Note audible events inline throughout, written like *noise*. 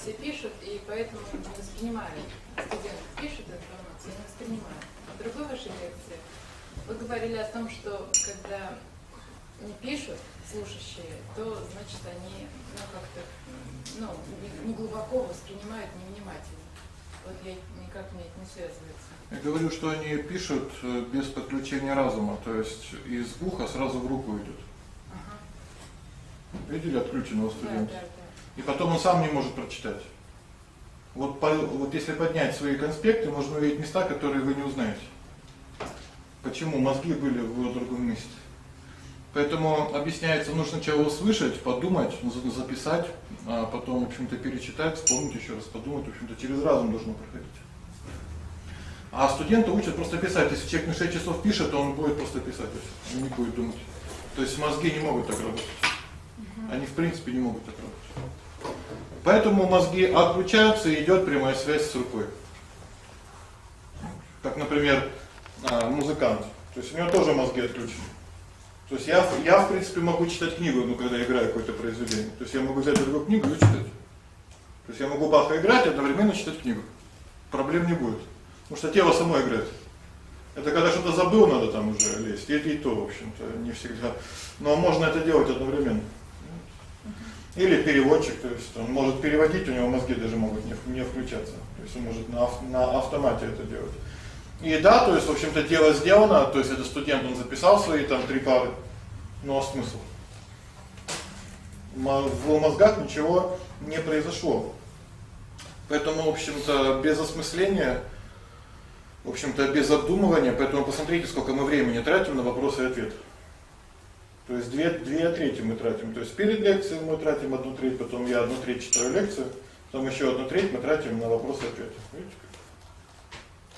все пишут, и поэтому не воспринимают. Студент пишет информацию, не воспринимает. А другой вашей лекции вы говорили о том, что когда не пишут слушающие, то значит они ну, как-то ну, не глубоко воспринимают, невнимательно. Вот я никак мне это не связывается. Я говорю, что они пишут э, без подключения разума, то есть из уха сразу в руку идет. Ага. Видели отключенного студента? Да, да. И потом он сам не может прочитать. Вот, по, вот если поднять свои конспекты, можно увидеть места, которые вы не узнаете. Почему мозги были в другом месте. Поэтому объясняется, нужно сначала услышать, подумать, записать, а потом, в общем-то, перечитать, вспомнить еще раз, подумать, в общем-то, через разум должно проходить. А студенты учат просто писать. Если человек на 6 часов пишет, то он будет просто писать, он не будет думать. То есть мозги не могут так работать. Они в принципе не могут так работать. Поэтому мозги отключаются и идет прямая связь с рукой. Как, например, а, музыкант. То есть у него тоже мозги отключены. То есть я я в принципе могу читать книгу, ну когда играю какое-то произведение. То есть я могу взять другую книгу и читать. То есть я могу Баха играть одновременно читать книгу. Проблем не будет. Потому что тело само играет. Это когда что-то забыл, надо там уже лезть. И, и то, в общем-то, не всегда. Но можно это делать одновременно. Или переводчик, то есть он может переводить, у него мозги даже могут не, не включаться. То есть он может на, на автомате это делать. И да, то есть, в общем-то, дело сделано, то есть это студент, он записал свои там три пары, но смысл? В мозгах ничего не произошло. Поэтому, в общем-то, без осмысления в общем-то, без обдумывания, поэтому посмотрите, сколько мы времени тратим на вопросы и ответы. То есть две, две трети мы тратим. То есть перед лекцией мы тратим одну треть, потом я одну треть читаю лекцию, потом еще одну треть мы тратим на как?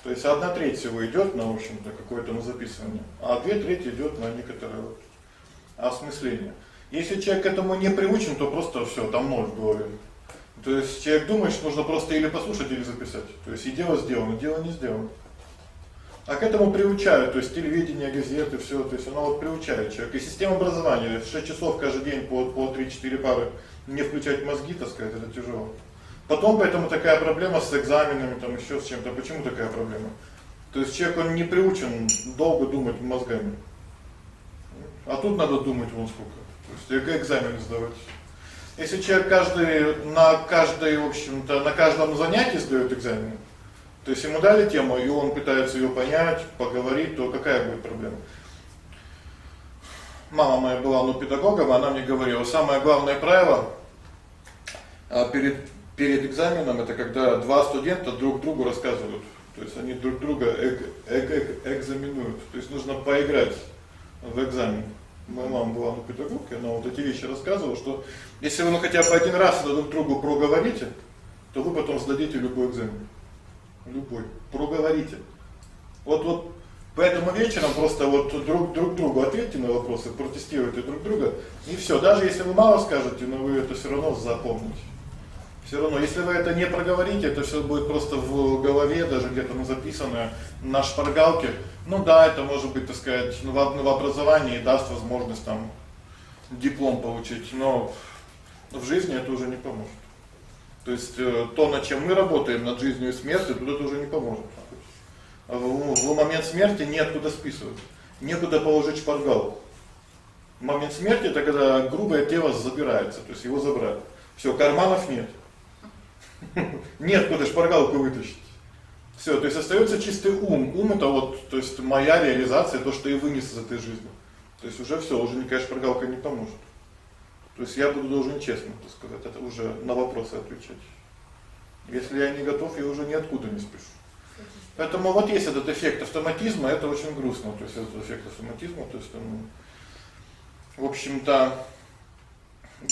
То есть одна треть всего идет на, в общем-то, какое-то на записывание, а две трети идет на некоторое вот осмысление. Если человек к этому не приучен, то просто все, там ноль в голове. То есть человек думает, что нужно просто или послушать, или записать. То есть и дело сделано, дело не сделано. А к этому приучают, то есть телевидение, газеты, все, то есть оно вот приучает человека. И система образования, 6 часов каждый день по по 3-4 пары не включать мозги, так сказать, это тяжело. Потом поэтому такая проблема с экзаменами, там еще с чем-то. Почему такая проблема? То есть человек он не приучен долго думать мозгами. А тут надо думать вон сколько. То есть экзамен сдавать. Если человек каждый на каждый, в общем-то, на каждом занятии сдаёт экзамен, то есть ему дали тему, и он пытается её понять, поговорить, то какая будет проблема? Мама моя была ну педагогом, она мне говорила: "Самое главное правило а перед перед экзаменом это когда два студента друг другу рассказывают. То есть они друг друга эк, эк, эк, экзаменуют. То есть нужно поиграть в экзамен. Моя мама была ну педагогом, она вот эти вещи рассказывала, что если вы ну хотя бы один раз друг другу проговорите, то вы потом сдадите любой экзамен любой. Проговорите. Вот вот поэтому вечером просто вот друг друг другу ответьте на вопросы, протестируйте друг друга, и все. Даже если вы мало скажете, но вы это все равно запомните. Все равно, если вы это не проговорите, это все будет просто в голове, даже где-то ну, записано на шпаргалке. Ну да, это может быть, так сказать, ну, в, ну, в образовании даст возможность там диплом получить, но в жизни это уже не поможет. То есть э, то, над чем мы работаем, над жизнью и смертью, тут это уже не поможет. В, в момент смерти нет куда списывать. Некуда положить шпаргалку. В момент смерти это когда грубое тело забирается, то есть его забрали. Всё, карманов нет. *laughs* Нет куда шпаргалку вытащить. Всё, то есть остаётся чистый ум. Ум это вот, то есть моя реализация, то, что я вынес из этой жизни. То есть уже всё, уже никакая шпаргалка не поможет. То есть я буду должен честно, так сказать, это уже на вопросы отвечать. Если я не готов, я уже ниоткуда не спешу. Поэтому вот есть этот эффект автоматизма, это очень грустно, то есть этот эффект автоматизма, то есть он в общем-то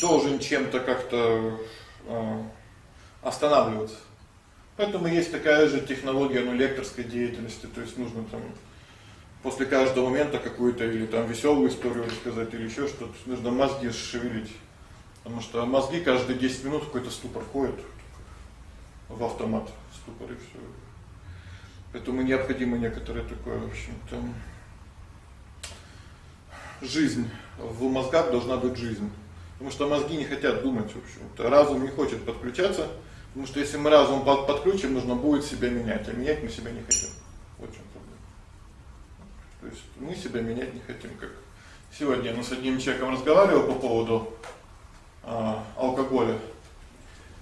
должен чем-то как-то э, останавливаться. Поэтому есть такая же технология ну лекторской деятельности, то есть нужно там после каждого момента какую-то или там веселую историю рассказать или еще что-то, нужно мозги шевелить. Потому что мозги каждые 10 минут в какой-то ступор ходят в автомат, ступор и всё. Поэтому необходимо некоторое такое, в общем-то, жизнь. В мозгах должна быть жизнь. Потому что мозги не хотят думать, в общем-то. Разум не хочет подключаться Потому что если мы разум подключим, нужно будет себя менять, а менять мы себя не хотим. Вот в чём проблема. То есть мы себя менять не хотим, как сегодня я с одним человеком разговаривал по поводу а, алкоголя.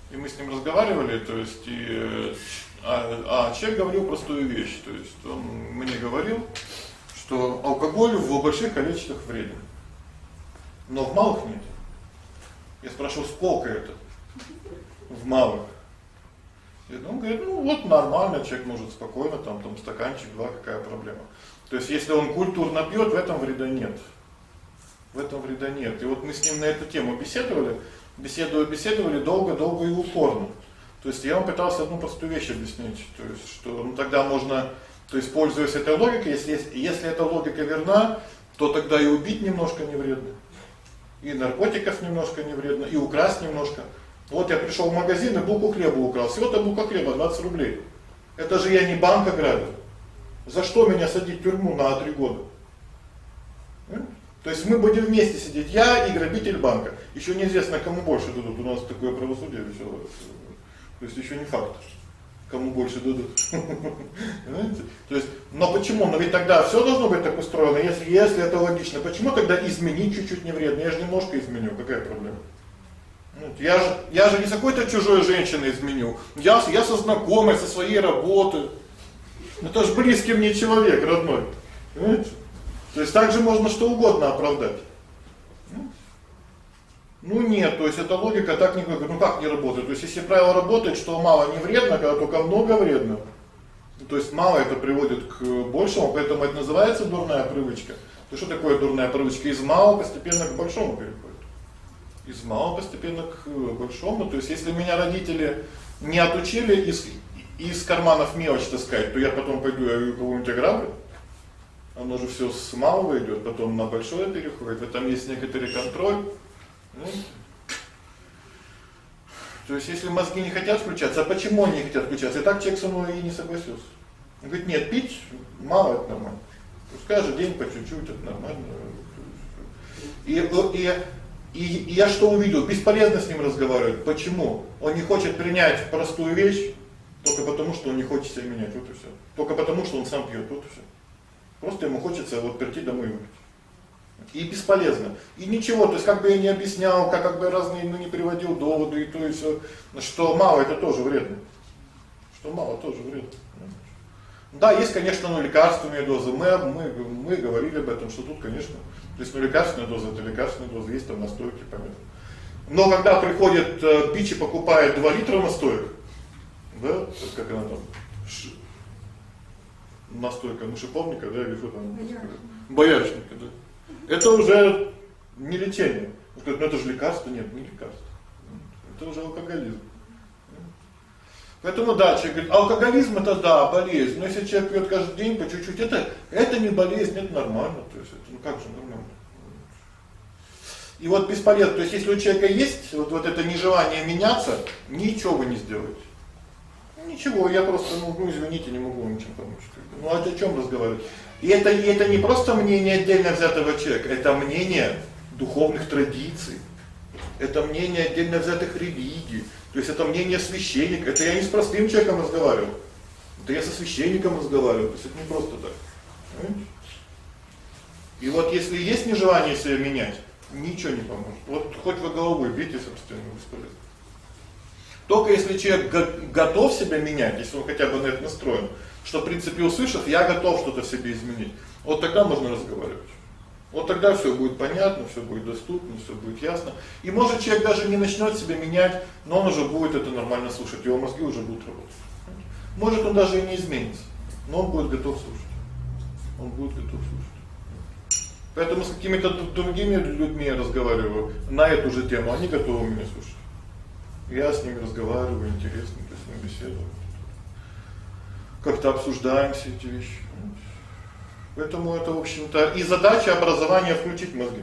И мы с ним разговаривали, то есть и а, а человек говорил простую вещь, то есть он мне говорил, что алкоголь в больших количествах вреден. Но в малых нет. Я спрашиваю, сколько это? В малых. И он говорит, ну вот нормально, человек может спокойно там там стаканчик, два, какая проблема. То есть если он культурно пьет, в этом вреда нет. В этом вреда нет. И вот мы с ним на эту тему беседовали, беседовали, беседовали долго-долго и упорно. То есть я вам пытался одну простую вещь объяснить, то есть что ну тогда можно, то есть пользуясь этой логикой, если если эта логика верна, то тогда и убить немножко не вредно. И наркотиков немножко не вредно, и украсть немножко. Вот я пришел в магазин и булку хлеба украл. Всего-то булка хлеба 20 рублей. Это же я не банк ограбил. За что меня садить в тюрьму на 3 года? То есть мы будем вместе сидеть, я и грабитель банка. Еще неизвестно, кому больше дадут. У нас такое правосудие веселое. То есть еще не факт, кому больше дадут. *laughs* То есть, но почему? Но ведь тогда все должно быть так устроено, если если это логично. Почему тогда изменить чуть-чуть не вредно? Я же немножко изменю, какая проблема? Я же я же не с какой-то чужой женщиной изменю. Я я со знакомой, со своей работы. Это же близкий мне человек, родной. Понимаете? То есть также можно что угодно оправдать. Ну нет, то есть эта логика так не ну как не работает. То есть если правило работает, что мало не вредно, когда только много вредно. То есть мало это приводит к большему, поэтому это называется дурная привычка. То что такое дурная привычка? Из малого постепенно к большому переходит. Из малого постепенно к большому. То есть если меня родители не отучили из из карманов мелочь таскать, то я потом пойду я кого-нибудь ограблю. Оно же все с малого идет, потом на большое переходит. В этом есть некоторый контроль. Ну, то есть если мозги не хотят включаться, а почему они не хотят включаться? И так человек со мной и не согласился. Он говорит: "Нет, пить мало это нормально. Пускай же день по чуть-чуть это нормально". И и и, я что увидел? Бесполезно с ним разговаривать. Почему? Он не хочет принять простую вещь только потому, что он не хочет себя менять, вот и всё. Только потому, что он сам пьет, вот и всё. Просто ему хочется вот прийти домой и выпить. И бесполезно. И ничего, то есть как бы я не объяснял, как как бы разные, ну не приводил доводы и то и всё, что мало это тоже вредно. Что мало тоже вредно. Да, есть, конечно, ну лекарственные дозы. Мы мы мы говорили об этом, что тут, конечно, то есть лекарственная доза это лекарственная доза, есть там настойки, понятно. Но когда приходит э, Пичи покупает 2 литра настоек, да, как она там настойка мышепомника, да, или что там? Боярышника, да. Это уже не лечение. Ну это же лекарство, нет, не лекарство. Это уже алкоголизм. Поэтому да, человек говорит, алкоголизм это да, болезнь. Но если человек пьет каждый день по чуть-чуть, это это не болезнь, это нормально, то есть это ну как же нормально. И вот бесполезно, то есть если у человека есть вот вот это нежелание меняться, ничего вы не сделаете. Ничего, я просто, ну, ну извините, не могу ничем помочь. Ну а о чем разговаривать? И это и это не просто мнение отдельно взятого человека, это мнение духовных традиций. Это мнение отдельно взятых религий. То есть это мнение священника. Это я не с простым человеком разговариваю. Это я со священником разговариваю. То есть это не просто так. И вот если есть нежелание себя менять, ничего не поможет. Вот хоть вы головой бейте, собственно, бесполезно. Только если человек готов себя менять, если он хотя бы на это настроен, что в принципе услышав, я готов что-то в себе изменить. Вот тогда можно разговаривать. Вот тогда всё будет понятно, всё будет доступно, всё будет ясно. И может человек даже не начнёт себя менять, но он уже будет это нормально слушать, его мозги уже будут работать. Может он даже и не изменится, но он будет готов слушать. Он будет готов слушать. Поэтому с какими-то другими людьми я разговариваю на эту же тему, они готовы меня слушать. Я с ними разговариваю, интересно, то есть мы беседуем. Как-то обсуждаем все эти вещи. Поэтому это, в общем-то, и задача образования включить мозги.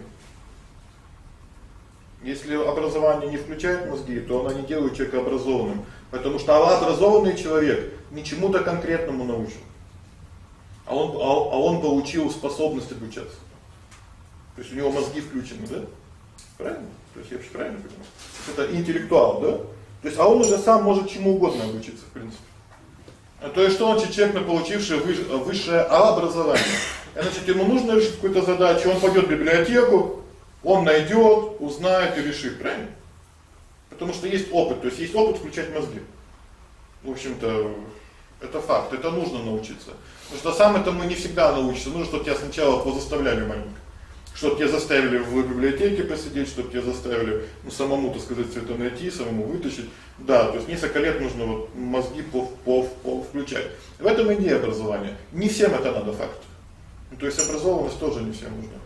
Если образование не включает мозги, то оно не делает человека образованным, потому что образованный человек ничему-то конкретному научен. А он а, а он получил способность обучаться. То есть у него мозги включены, да? Правильно? То есть я вообще правильно понимаю? Это интеллектуал, да? То есть, а он уже сам может чему угодно обучиться, в принципе. То есть, что значит человек, получивший высшее образование? Значит, ему нужно решить какую-то задачу, он пойдет в библиотеку, он найдет, узнает и решит, правильно? Потому что есть опыт, то есть есть опыт включать мозги. В общем-то, это факт, это нужно научиться. Потому что сам этому не всегда научишься. Нужно, чтобы тебя сначала позаставляли маленько. Чтобы тебя заставили в библиотеке посидеть, чтобы тебя заставили ну, самому, так сказать, все это найти, самому вытащить. Да, то есть несколько лет нужно вот мозги по, по, по включать. В этом идея образования. Не всем это надо факт. Ну, то есть образованность тоже не всем нужна.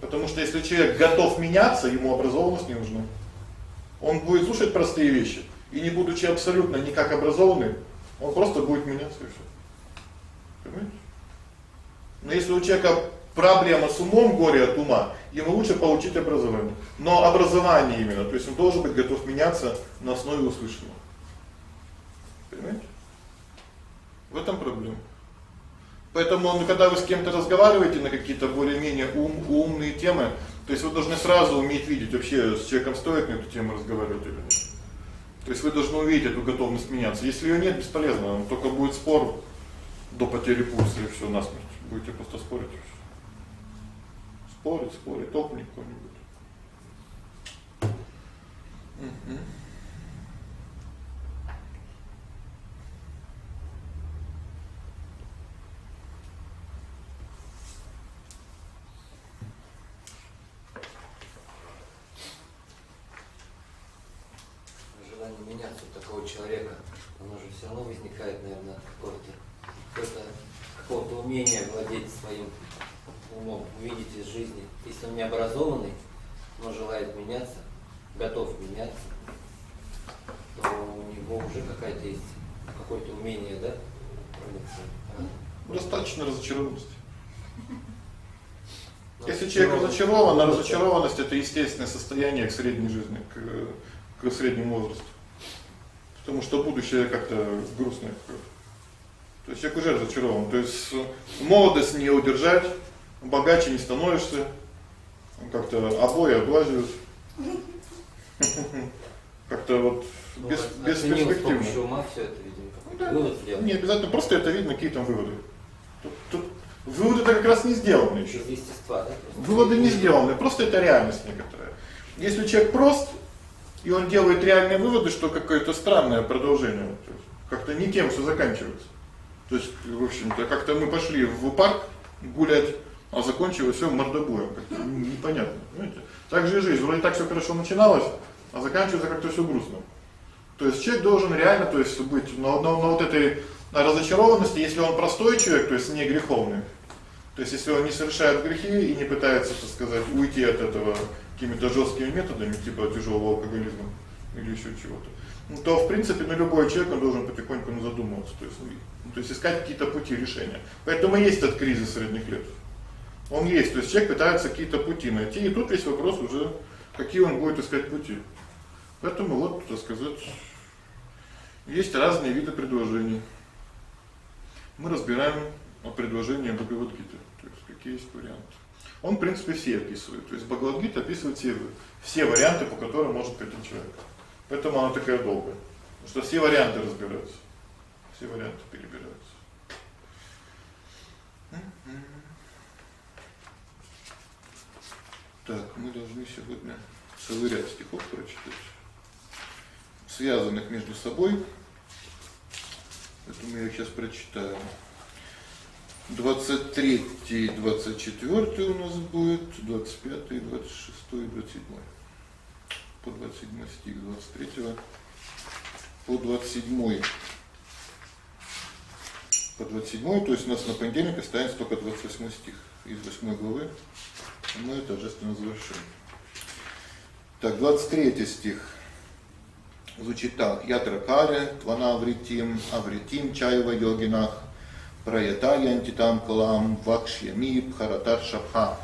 Потому что если человек готов меняться, ему образованность не нужна. Он будет слушать простые вещи и не будучи абсолютно никак образованным, он просто будет меняться и всё. Понимаете? Но если у человека проблема с умом, горе от ума, ему лучше получить образование. Но образование именно, то есть он должен быть готов меняться на основе услышанного. Понимаете? В этом проблема. Поэтому, ну, когда вы с кем-то разговариваете на какие-то более-менее ум, умные темы, то есть вы должны сразу уметь видеть, вообще с человеком стоит на эту тему разговаривать или нет. То есть вы должны увидеть эту готовность меняться. Если ее нет, бесполезно, только будет спор до потери пульса и все насмерть. Будете просто спорить и все. Спорить, спорить, топник какой-нибудь. Угу. Разочарован, а разочарованность это естественное состояние к средней жизни, к, к среднему возрасту потому что будущее как-то грустное. То есть человек уже разочарован. То есть молодость не удержать, богаче не становишься, как-то обои облазивают. Как-то вот ну, без, без все это, видимо, вывод сделать. Не обязательно, просто это видно, какие там выводы. Тут выводы-то как раз не сделаны еще. Из естества, да? Выводы не сделаны, просто это реальность некоторая. Если человек прост, и он делает реальные выводы, что какое-то странное продолжение, как-то не тем все заканчивается. То есть, в общем-то, как-то мы пошли в парк гулять, а закончилось все мордобоем, как-то непонятно, понимаете? Так же и жизнь, вроде так все хорошо начиналось, а заканчивается как-то все грустно. То есть человек должен реально, то есть быть на, на, на вот этой разочарованности, если он простой человек, то есть не греховный. То есть если он не совершает грехи и не пытается, так сказать, уйти от этого какими-то жесткими методами, типа тяжелого алкоголизма или еще чего-то, ну, то в принципе на любой человек он должен потихоньку ну, задумываться, то есть, ну, то есть искать какие-то пути решения. Поэтому есть этот кризис средних лет. Он есть, то есть человек пытается какие-то пути найти, и тут весь вопрос уже, какие он будет искать пути. Поэтому вот, так сказать, есть разные виды предложений. Мы разбираем предложения Бхагавадгиты, есть варианты. Он, в принципе, все описывает. То есть Бхагавадгита описывает все, все варианты, по которым может пойти человек. Поэтому она такая долгая. Потому что все варианты разбираются. Все варианты перебираются. Так, мы должны сегодня целый ряд стихов прочитать, связанных между собой. Поэтому я их сейчас прочитаю. 23 24 у нас будет, 25 26 и 27. По 27 стих 23 по 27 по 27, то есть у нас на понедельник останется только 28 стих из 8 главы. Мы торжественно завершим. Так, 23 стих звучит так. Ятракаре, твана авритим, авритим чаева йогинах, Праятая антитам калам вакшьями бхаратар шабха.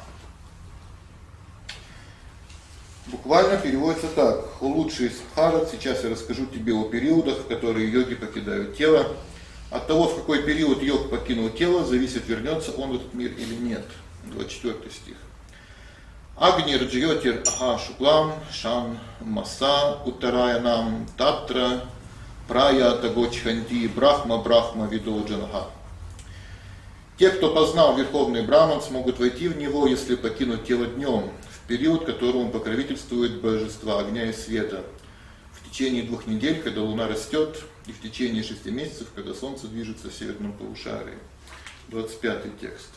Буквально переводится так. Лучший Сбхарат, сейчас я расскажу тебе о периодах, в которые йоги покидают тело. От того, в какой период йог покинул тело, зависит, вернется он в этот мир или нет. 24 стих. Агнир Джьотир Аха Шуклам Шан Маса Уттараянам Татра Прая Тагочханди Брахма Брахма Видоджанха. Те, кто познал Верховный Браман, смогут войти в него, если покинуть тело днем, в период, которому покровительствует божество огня и света, в течение двух недель, когда луна растет, и в течение шести месяцев, когда солнце движется в северном полушарии. 25 текст.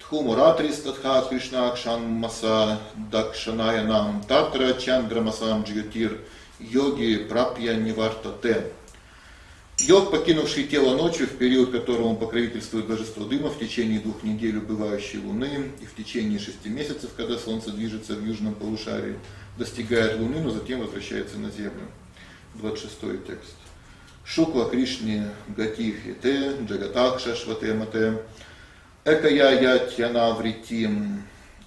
Тхумуратри статха Кришна Кшан Маса Дакшаная Нам Татра Чандрамасам Джьотир Йоги Прапья Ниварта Тен. Йог, покинувший тело ночью, в период которому покровительствует божество дыма, в течение двух недель убывающей луны и в течение шести месяцев, когда солнце движется в южном полушарии, достигает луны, но затем возвращается на землю. 26 текст. Шукла Кришне Гатихи Те, Джагатакша Швате Мате, Экая Ятьяна Вритим,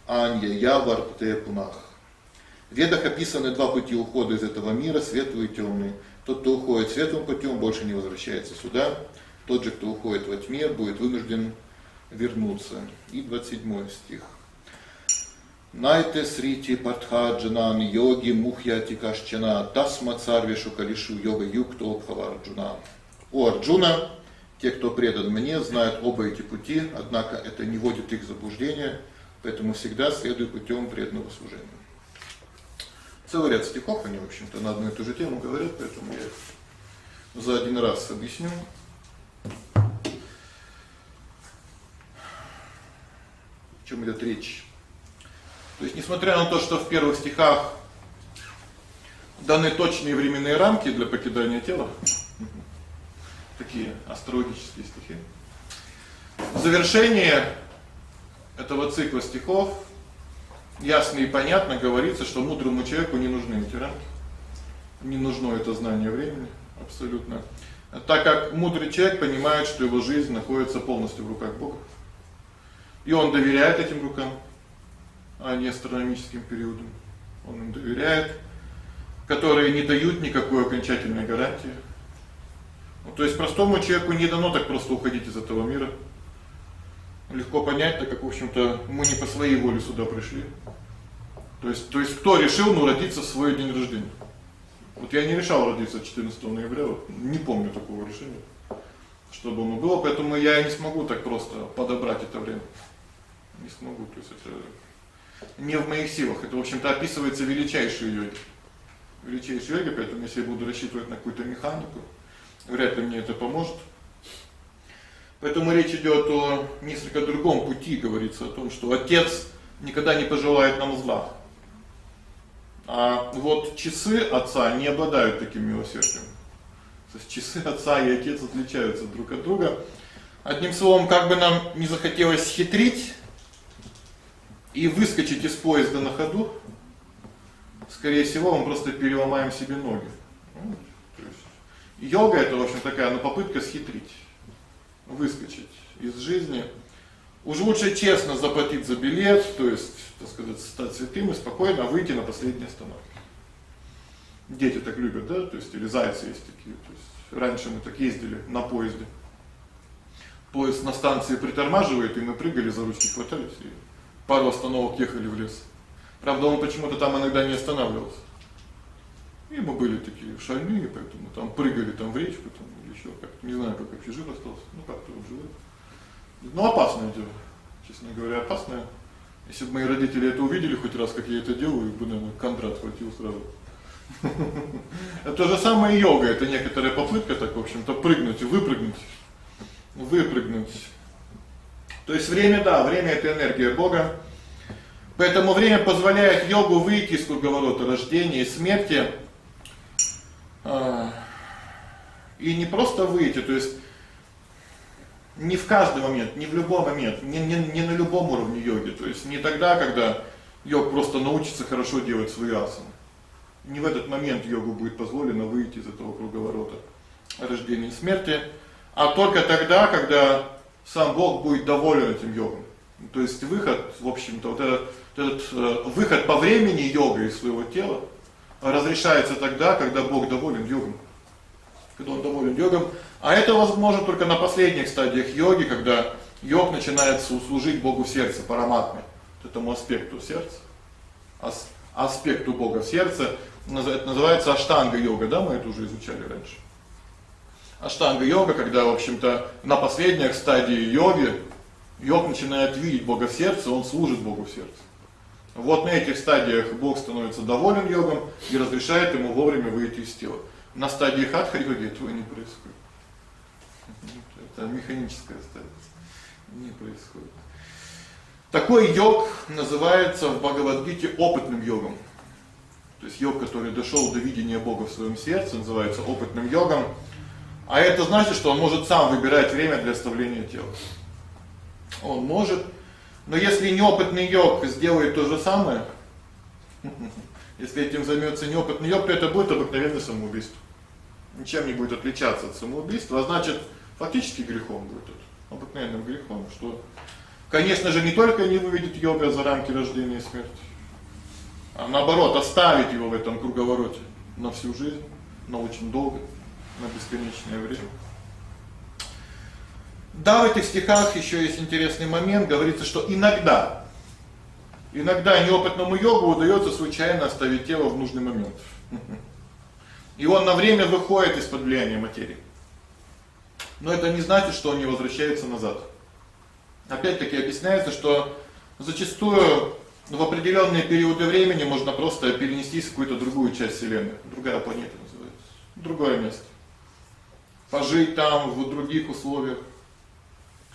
Анья Яварте Пунах. В Ведах описаны два пути ухода из этого мира, светлый и темный. Тот, кто уходит светлым путем, больше не возвращается сюда. Тот же, кто уходит во тьме, будет вынужден вернуться. И 27 стих. Найте срити партхаджанан йоги мухьяти кашчана тасма царвишу калишу йога юкто обхава Арджуна. У Арджуна, те, кто предан мне, знают оба эти пути, однако это не вводит их в заблуждение, поэтому всегда следуй путем преданного служения целый ряд стихов, они, в общем-то, на одну и ту же тему говорят, поэтому я за один раз объясню. О чем идет речь? То есть, несмотря на то, что в первых стихах даны точные временные рамки для покидания тела, *laughs* такие астрологические стихи, в завершение этого цикла стихов ясно и понятно говорится, что мудрому человеку не нужны эти рамки. Не нужно это знание времени абсолютно. Так как мудрый человек понимает, что его жизнь находится полностью в руках Бога. И он доверяет этим рукам, а не астрономическим периодам. Он им доверяет, которые не дают никакой окончательной гарантии. Ну, то есть простому человеку не дано так просто уходить из этого мира. Легко понять, так как, в общем-то, мы не по своей воле сюда пришли. То есть, то есть кто решил, ну, родиться в свой день рождения? Вот я не решал родиться 14 ноября, вот, не помню такого решения, чтобы оно было, поэтому я не смогу так просто подобрать это время. Не смогу, то есть это не в моих силах. Это, в общем-то, описывается величайшей йоги. Величайшей йоги, поэтому если я буду рассчитывать на какую-то механику, вряд ли мне это поможет. Поэтому речь идет о несколько другом пути, говорится о том, что отец никогда не пожелает нам зла. А вот часы отца не обладают таким милосердием. То есть часы отца и отец отличаются друг от друга. Одним словом, как бы нам не захотелось хитрить и выскочить из поезда на ходу, скорее всего, мы просто переломаем себе ноги. Ну, йога это, в общем, такая, ну, попытка схитрить, выскочить из жизни. Уж лучше честно заплатить за билет, то есть, так сказать, стать святым и спокойно выйти на последней остановке. Дети так любят, да, то есть или зайцы есть такие, то есть раньше мы так ездили на поезде. Поезд на станции притормаживает, и мы прыгали за ручки, хватались и пару остановок ехали в лес. Правда, он почему-то там иногда не останавливался. И мы были такие шальные, поэтому там прыгали там в речку там ещё как-то, не знаю, как вообще жив остался. Ну как-то он живой. Ну, опасное дело, честно говоря, опасное. Если бы мои родители это увидели хоть раз, как я это делаю, их бы, наверное, Кондрат хватил сразу. *laughs* Это же самое йога, это некоторая попытка так, в общем-то, прыгнуть, выпрыгнуть. Выпрыгнуть. То есть время, да, время это энергия Бога. Поэтому время позволяет йогу выйти из круговорота рождения и смерти. А, и не просто выйти, то есть не в каждый момент, не в любой момент, не, не, не на любом уровне йоги. То есть не тогда, когда йог просто научится хорошо делать свои асаны. Не в этот момент йогу будет позволено выйти из этого круговорота рождения и смерти, а только тогда, когда сам Бог будет доволен этим йогом. То есть выход, в общем-то, вот этот, этот э, выход по времени йога из своего тела разрешается тогда, когда Бог доволен йогом. Доволен йогом, а это возможно только на последних стадиях йоги, когда йог начинает служить Богу в сердце, параматме. этому аспекту сердца, ас, аспекту Бога в сердце, это называется аштанга-йога, да, мы это уже изучали раньше. Аштанга-йога, когда, в общем-то, на последних стадии йоги йог начинает видеть Бога в сердце, он служит Богу в сердце. Вот на этих стадиях Бог становится доволен йогом и разрешает ему вовремя выйти из тела. На стадии хатха-йоги этого не происходит. Это механическая стадия. Не происходит. Такой йог называется в Бхагавад-гите опытным йогом. То есть йог, который дошел до видения Бога в своем сердце, называется опытным йогом. А это значит, что он может сам выбирать время для оставления тела. Он может но если неопытный йог сделает то же самое, *laughs* если этим займется неопытный йог, то это будет обыкновенное самоубийство. Ничем не будет отличаться от самоубийства, а значит, фактически грехом будет это. Обыкновенным грехом, что конечно же, не только не выведет йога за рамки рождения и смерти, а наоборот, оставить его в этом круговороте на всю жизнь, на очень долго, на бесконечное время. Да, в этих стихах еще есть интересный момент, говорится, что иногда иногда неопытному йогу удается случайно оставить тело в нужный момент. И он на время выходит из-под влияния материи. Но это не значит, что он не возвращается назад. Опять-таки объясняется, что зачастую в определенные периоды времени можно просто перенестись в какую-то другую часть вселенной, другая планета называется, другое место. Пожить там в других условиях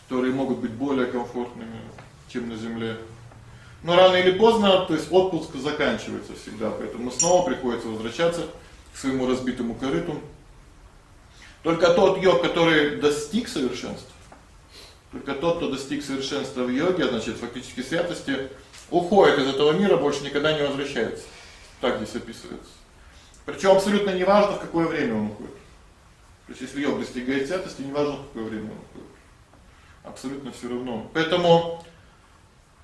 которые могут быть более комфортными, чем на земле. Но рано или поздно, то есть отпуск заканчивается всегда, поэтому снова приходится возвращаться к своему разбитому корыту. Только тот йог, который достиг совершенства, только тот, кто достиг совершенства в йоге, значит, фактически святости, уходит из этого мира, больше никогда не возвращается. Так здесь описывается. Причем абсолютно неважно, в какое время он уходит. То есть если йог достигает святости, неважно, в какое время он уходит абсолютно все равно. Поэтому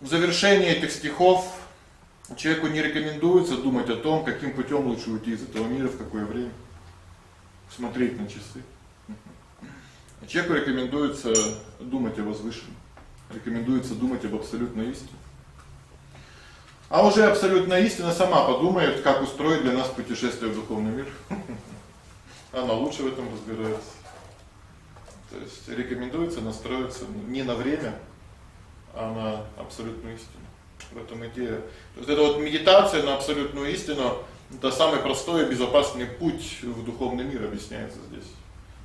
в завершении этих стихов человеку не рекомендуется думать о том, каким путем лучше уйти из этого мира, в какое время. Смотреть на часы. Человеку рекомендуется думать о возвышенном. Рекомендуется думать об абсолютной истине. А уже абсолютная истина сама подумает, как устроить для нас путешествие в духовный мир. *laughs* Она лучше в этом разбирается. То есть рекомендуется настроиться не на время, а на абсолютную истину. В этом идея. То есть это вот медитация на абсолютную истину это самый простой и безопасный путь в духовный мир объясняется здесь.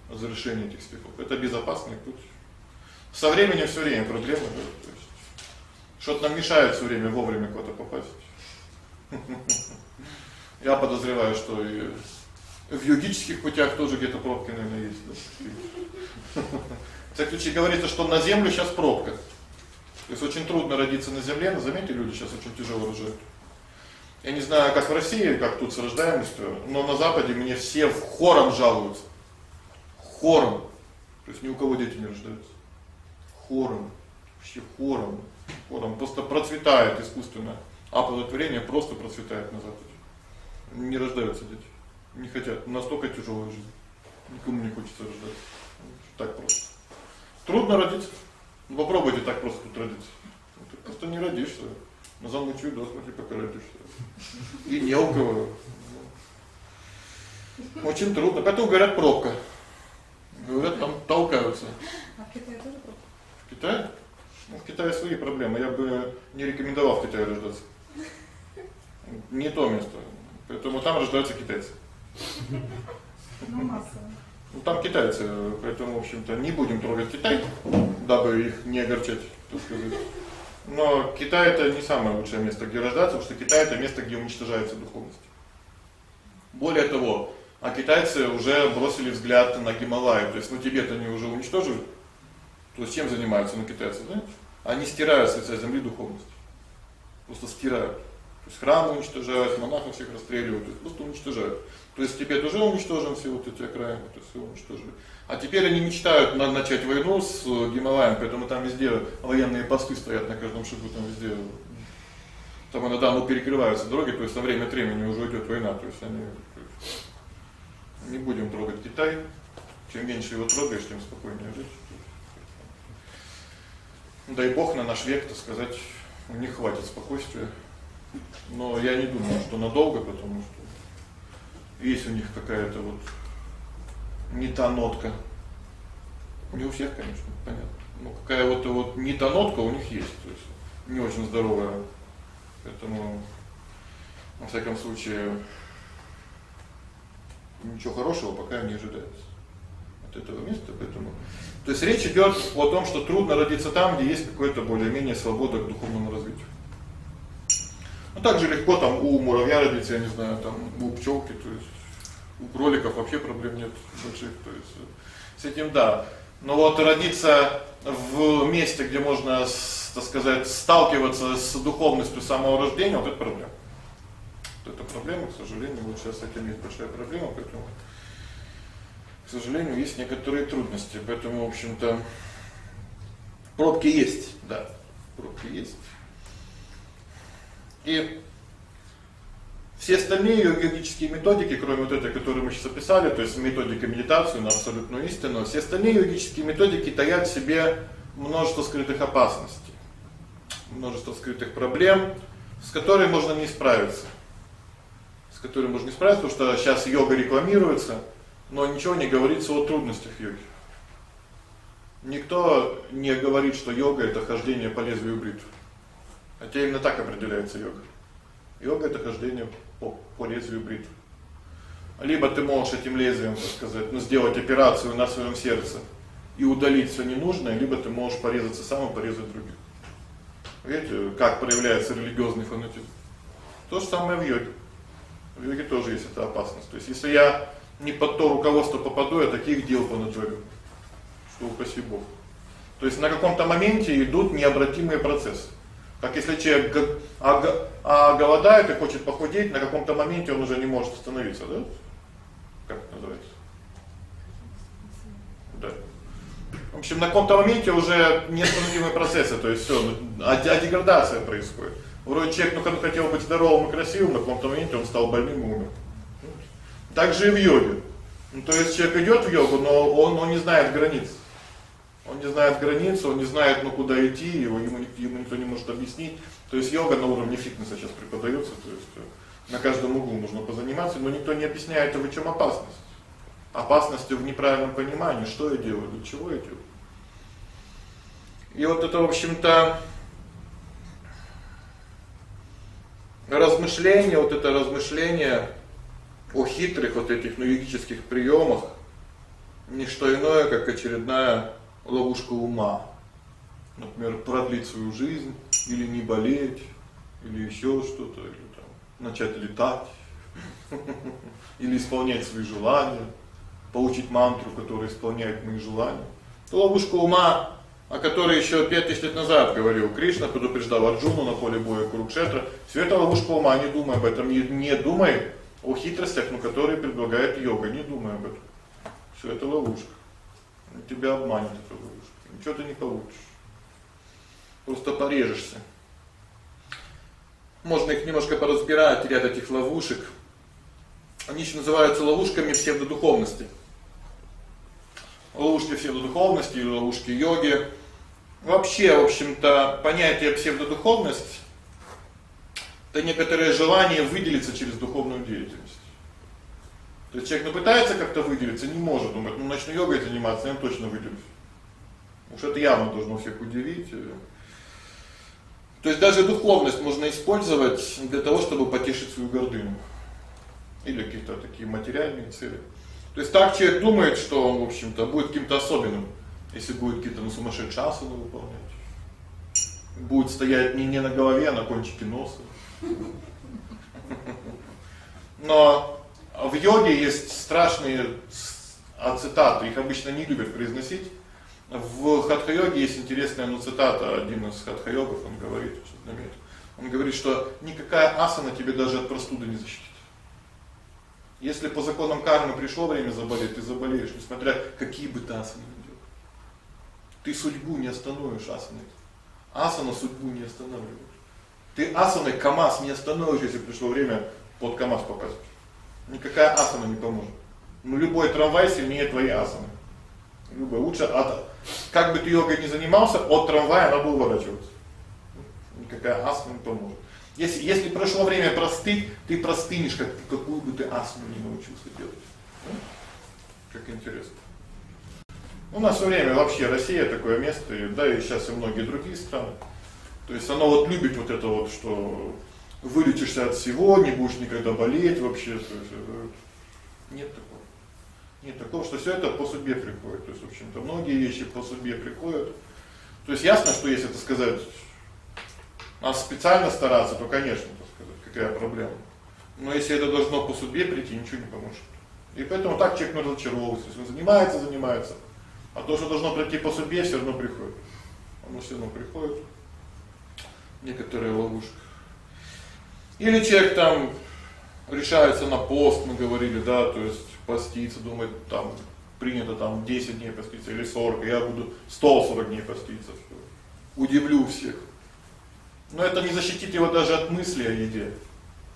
Разрешение этих стихов. Это безопасный путь. Со временем все время проблемы, да, то есть что-то нам мешает все время вовремя куда-то попасть. *laughs* Я подозреваю, что и в йогических путях тоже где-то пробки, наверное, есть, да. *laughs* В случае говорится, что на землю сейчас пробка. То есть очень трудно родиться на земле, но заметьте, люди сейчас очень тяжело рожают. Я не знаю, как в России, как тут с рождаемостью, но на западе мне все хором жалуются. Хором. То есть ни у кого дети не рождаются. Хором. Вообще хором. Хором просто процветает искусственно. Оплодотворение просто процветает на западе. Не рождаются дети не хотят. Настолько тяжелая жизнь. Никому не хочется рождаться. Так просто. Трудно родиться. Ну, попробуйте так просто тут родиться. Ты просто не родишься. Но замучу до смерти, пока родишься. И не у кого. Очень трудно. Поэтому говорят пробка. Говорят, там толкаются. А в Китае тоже пробка? В Китае? Ну, в Китае свои проблемы. Я бы не рекомендовал в Китае рождаться. Не то место. Поэтому там рождаются китайцы. Ну, массово. Ну там китайцы, поэтому, в общем-то, не будем трогать Китай, дабы их не огорчать, так сказать. Но Китай это не самое лучшее место, где рождаться, потому что Китай это место, где уничтожается духовность. Более того, а китайцы уже бросили взгляд на Гималаи, то есть ну Тибет они уже уничтожили. То есть чем занимаются ну, китайцы, знаете? Они стирают с лица земли духовность. Просто стирают. То есть храмы уничтожают, монахов всех расстреливают, то есть просто уничтожают. То есть Тибет уже уничтожен, все вот эти окраины, то есть все уничтожили. А теперь они мечтают начать войну с Гималаем, поэтому там везде военные посты стоят на каждом шагу, там везде там иногда ну, перекрываются дороги, то есть на время от времени уже идет война, то есть они не будем трогать Китай. Чем меньше его трогаешь, тем спокойнее жить. Дай Бог на наш век, так сказать, них хватит спокойствия. Но я не думаю, что надолго, потому что есть у них какая-то вот не та нотка. Не у всех, конечно, понятно. Но какая вот вот не та нотка у них есть, то есть не очень здоровая. Поэтому во всяком случае ничего хорошего пока не ожидается от этого места, поэтому то есть речь идёт о том, что трудно родиться там, где есть какое-то более-менее свобода к духовному развитию. Ну так же легко там у муравья родиться, я не знаю, там у пчёлки, то есть у кроликов вообще проблем нет больших, то есть с этим да. Но вот родиться в месте, где можно, так сказать, сталкиваться с духовностью самого рождения, вот это проблема. Вот это проблема, к сожалению, вот сейчас с этим есть большая проблема, поэтому к сожалению, есть некоторые трудности. Поэтому, в общем-то, пробки есть, да. Пробки есть. И все остальные йогические методики, кроме вот этой, которую мы сейчас описали, то есть методика медитации на абсолютную истину, все остальные йогические методики таят в себе множество скрытых опасностей, множество скрытых проблем, с которыми можно не справиться. С которыми можно не справиться, потому что сейчас йога рекламируется, но ничего не говорится о трудностях йоги. Никто не говорит, что йога это хождение по лезвию бритвы. Хотя именно так определяется йога. Йога это хождение по, по лезвию бритвы. Либо ты можешь этим лезвием, так сказать, ну, сделать операцию на своем сердце и удалить все ненужное, либо ты можешь порезаться сам и порезать других. Видите, как проявляется религиозный фанатизм? То же самое в йоге. В йоге тоже есть эта опасность. То есть если я не под то руководство попаду, я таких дел понатворю. Что упаси Бог. То есть на каком-то моменте идут необратимые процессы. Как если человек а, голодает и хочет похудеть, на каком-то моменте он уже не может остановиться, да? Как это называется? Да. В общем, на каком-то моменте уже неостановимые процессы, то есть всё, а, а деградация происходит. Вроде человек ну хотел быть здоровым и красивым, на каком-то моменте он стал больным и умер. Так же и в йоге. Ну, то есть человек идет в йогу, но он, он не знает границ. Он не знает границ, он не знает, ну куда идти, его ему, ему никто не может объяснить. То есть йога на уровне фитнеса сейчас преподается, то есть э, на каждом углу можно позаниматься, но никто не объясняет, в чем опасность. Опасность в неправильном понимании, что я делаю, для чего я делаю. И вот это, в общем-то, размышление, вот это размышление о хитрых вот этих нуидических приемах не что иное, как очередная ловушка ума. Например, продлить свою жизнь или не болеть, или еще что-то, или там начать летать, *laughs* или исполнять свои желания, получить мантру, которая исполняет мои желания. Это ловушка ума, о которой еще 5000 лет назад говорил Кришна, предупреждал Арджуну на поле боя Курукшетра. Все это ловушка ума, не думай об этом, не, не думай о хитростях, ну, которые предлагает йога, не думай об этом. Все это ловушка. Тебя обманет эта ловушка. Ничего ты не получишь. Просто порежешься. Можно их немножко поразбирать, ряд этих ловушек. Они еще называются ловушками псевдодуховности. Ловушки псевдодуховности или ловушки йоги. Вообще, в общем-то, понятие псевдодуховность это некоторое желание выделиться через духовную деятельность. То есть человек ну пытается как-то выделиться, не может, думает, ну начну йогой заниматься, я точно выделюсь. Уж это явно должно всех удивить. То есть даже духовность можно использовать для того, чтобы потешить свою гордыню или какие-то такие материальные цели. То есть так человек думает, что он, в общем-то, будет каким-то особенным, если будет какие-то ну, сумасшедшие асаны выполнять. Будет стоять не не на голове, а на кончике носа. Но в йоге есть страшные цитаты, их обычно не любят произносить. В хатха-йоге есть интересная ну, цитата, один из хатха-йогов, он говорит, он говорит, что никакая асана тебе даже от простуды не защитит. Если по законам кармы пришло время заболеть, ты заболеешь, несмотря какие бы ты асаны ни делал. Ты судьбу не остановишь асаной. Асана судьбу не останавливает. Ты асаной КАМАЗ не остановишь, если пришло время под КАМАЗ попасть. Никакая асана не поможет. Ну любой трамвай сильнее твоей асаны. Любой лучше от как бы ты йогой не занимался, от трамвая надо уворачиваться. никакая астма не поможет. Если, если прошло время простыть, ты простынешь, как, какую бы ты астму не научился делать. Как интересно. У нас все время вообще Россия такое место, и, да и сейчас и многие другие страны. То есть оно вот любит вот это вот, что вылечишься от всего, не будешь никогда болеть вообще. То есть, нет такого. Нет такого, что все это по судьбе приходит. То есть, в общем-то, многие вещи по судьбе приходят. То есть ясно, что если это сказать, а специально стараться, то, конечно, так сказать, какая проблема. Но если это должно по судьбе прийти, ничего не поможет. И поэтому так человек может разочаровываться. Если он занимается, занимается. А то, что должно прийти по судьбе, все равно приходит. Оно все равно приходит. Некоторые ловушки. Или человек там решается на пост, мы говорили, да, то есть поститься, думает, там принято там 10 дней поститься или 40, я буду 140 дней поститься, удивлю всех. Но это не защитит его даже от мысли о еде.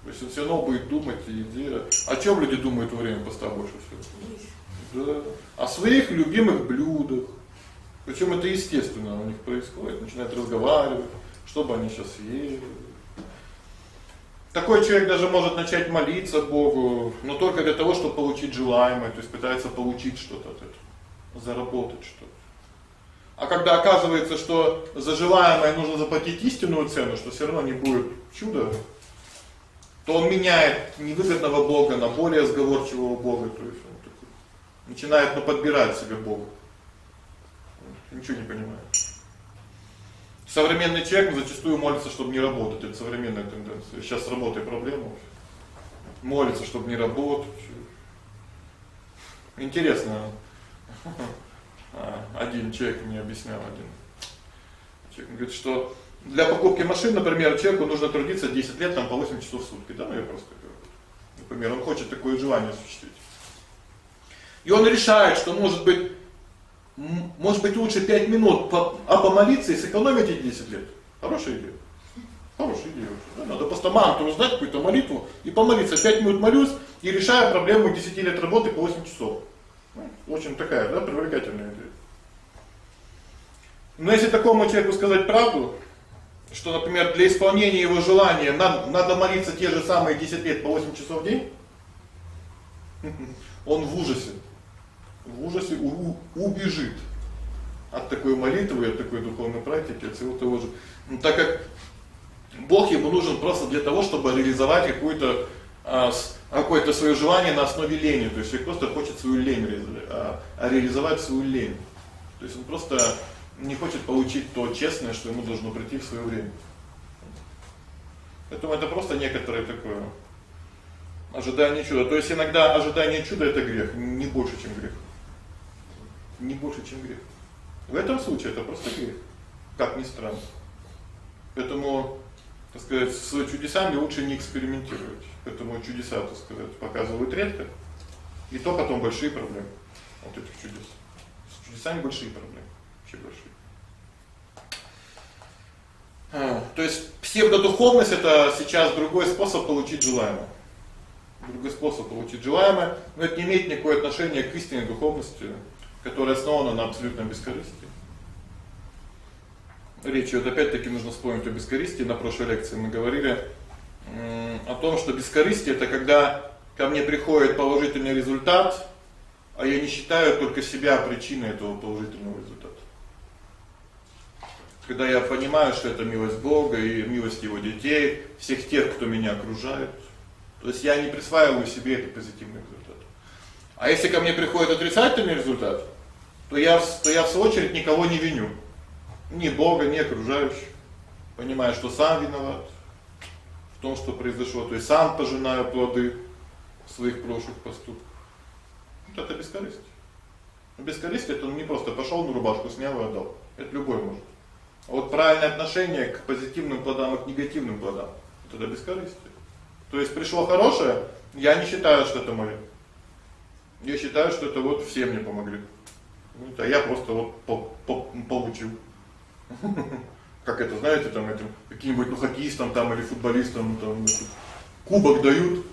То есть он все равно будет думать о еде. О чем люди думают во время поста больше всего? Да. О своих любимых блюдах. Причем это естественно у них происходит. Начинают разговаривать, что бы они сейчас ели. Такой человек даже может начать молиться Богу, но только для того, чтобы получить желаемое, то есть пытается получить что-то от этого, заработать что-то. А когда оказывается, что за желаемое нужно заплатить истинную цену, что все равно не будет чуда, то он меняет невыгодного Бога на более сговорчивого Бога, то есть он такой, начинает подбирать себе Бога. Ничего не понимает. Современный человек зачастую молится, чтобы не работать. Это современная тенденция. Сейчас с работой проблема. Молится, чтобы не работать. Интересно. *laughs* Один человек мне объяснял один. Человек говорит, что для покупки машин, например, человеку нужно трудиться 10 лет там по 8 часов в сутки, да, ну я просто говорю. Например, он хочет такое желание осуществить. И он решает, что может быть может быть лучше 5 минут а помолиться и сэкономить эти 10 лет. Хорошая идея. Хорошая идея. Да, надо просто мантру знать, какую-то молитву и помолиться. 5 минут молюсь и решаю проблему 10 лет работы по 8 часов. Ну, очень такая, да, привлекательная идея. Но если такому человеку сказать правду, что, например, для исполнения его желания надо, надо молиться те же самые 10 лет по 8 часов в день, *laughs* он в ужасе в ужасе убежит от такой молитвы, от такой духовной практики, от всего того же. Ну, так как Бог ему нужен просто для того, чтобы реализовать какую-то а, какое-то свое желание на основе лени. То есть человек просто хочет свою лень а, а реализовать свою лень. То есть он просто не хочет получить то честное, что ему должно прийти в свое время. Поэтому это просто некоторое такое ожидание чуда. То есть иногда ожидание чуда это грех, не больше, чем грех не больше, чем грех. В этом случае это просто грех, как ни странно. Поэтому, так сказать, с чудесами лучше не экспериментировать. Поэтому чудеса, так сказать, показывают редко. И то потом большие проблемы от этих чудес. С чудесами большие проблемы, вообще большие. А, то есть псевдодуховность это сейчас другой способ получить желаемое. Другой способ получить желаемое, но это не имеет никакого отношения к истинной духовности которая основана на абсолютном бескорыстии. Речь идет опять-таки нужно вспомнить о бескорыстии. На прошлой лекции мы говорили о том, что бескорыстие это когда ко мне приходит положительный результат, а я не считаю только себя причиной этого положительного результата. Когда я понимаю, что это милость Бога и милость его детей, всех тех, кто меня окружает. То есть я не присваиваю себе этот позитивный результат. А если ко мне приходит отрицательный результат, то я, то я в свою очередь никого не виню. Ни Бога, ни окружающих. Понимаю, что сам виноват в том, что произошло. То есть сам пожинаю плоды своих прошлых поступков. Вот это бескорыстие. Бескорыстие это не просто пошел на рубашку снял и отдал. Это любой может. А вот правильное отношение к позитивным плодам и к негативным плодам это бескорыстие. То есть пришло хорошее, я не считаю, что это мое. Я считаю, что это вот все мне помогли. Ну, а я просто вот по, по, получил. *laughs* Как это, знаете, там этим каким-нибудь ну, хоккеистам там или футболистам там кубок дают,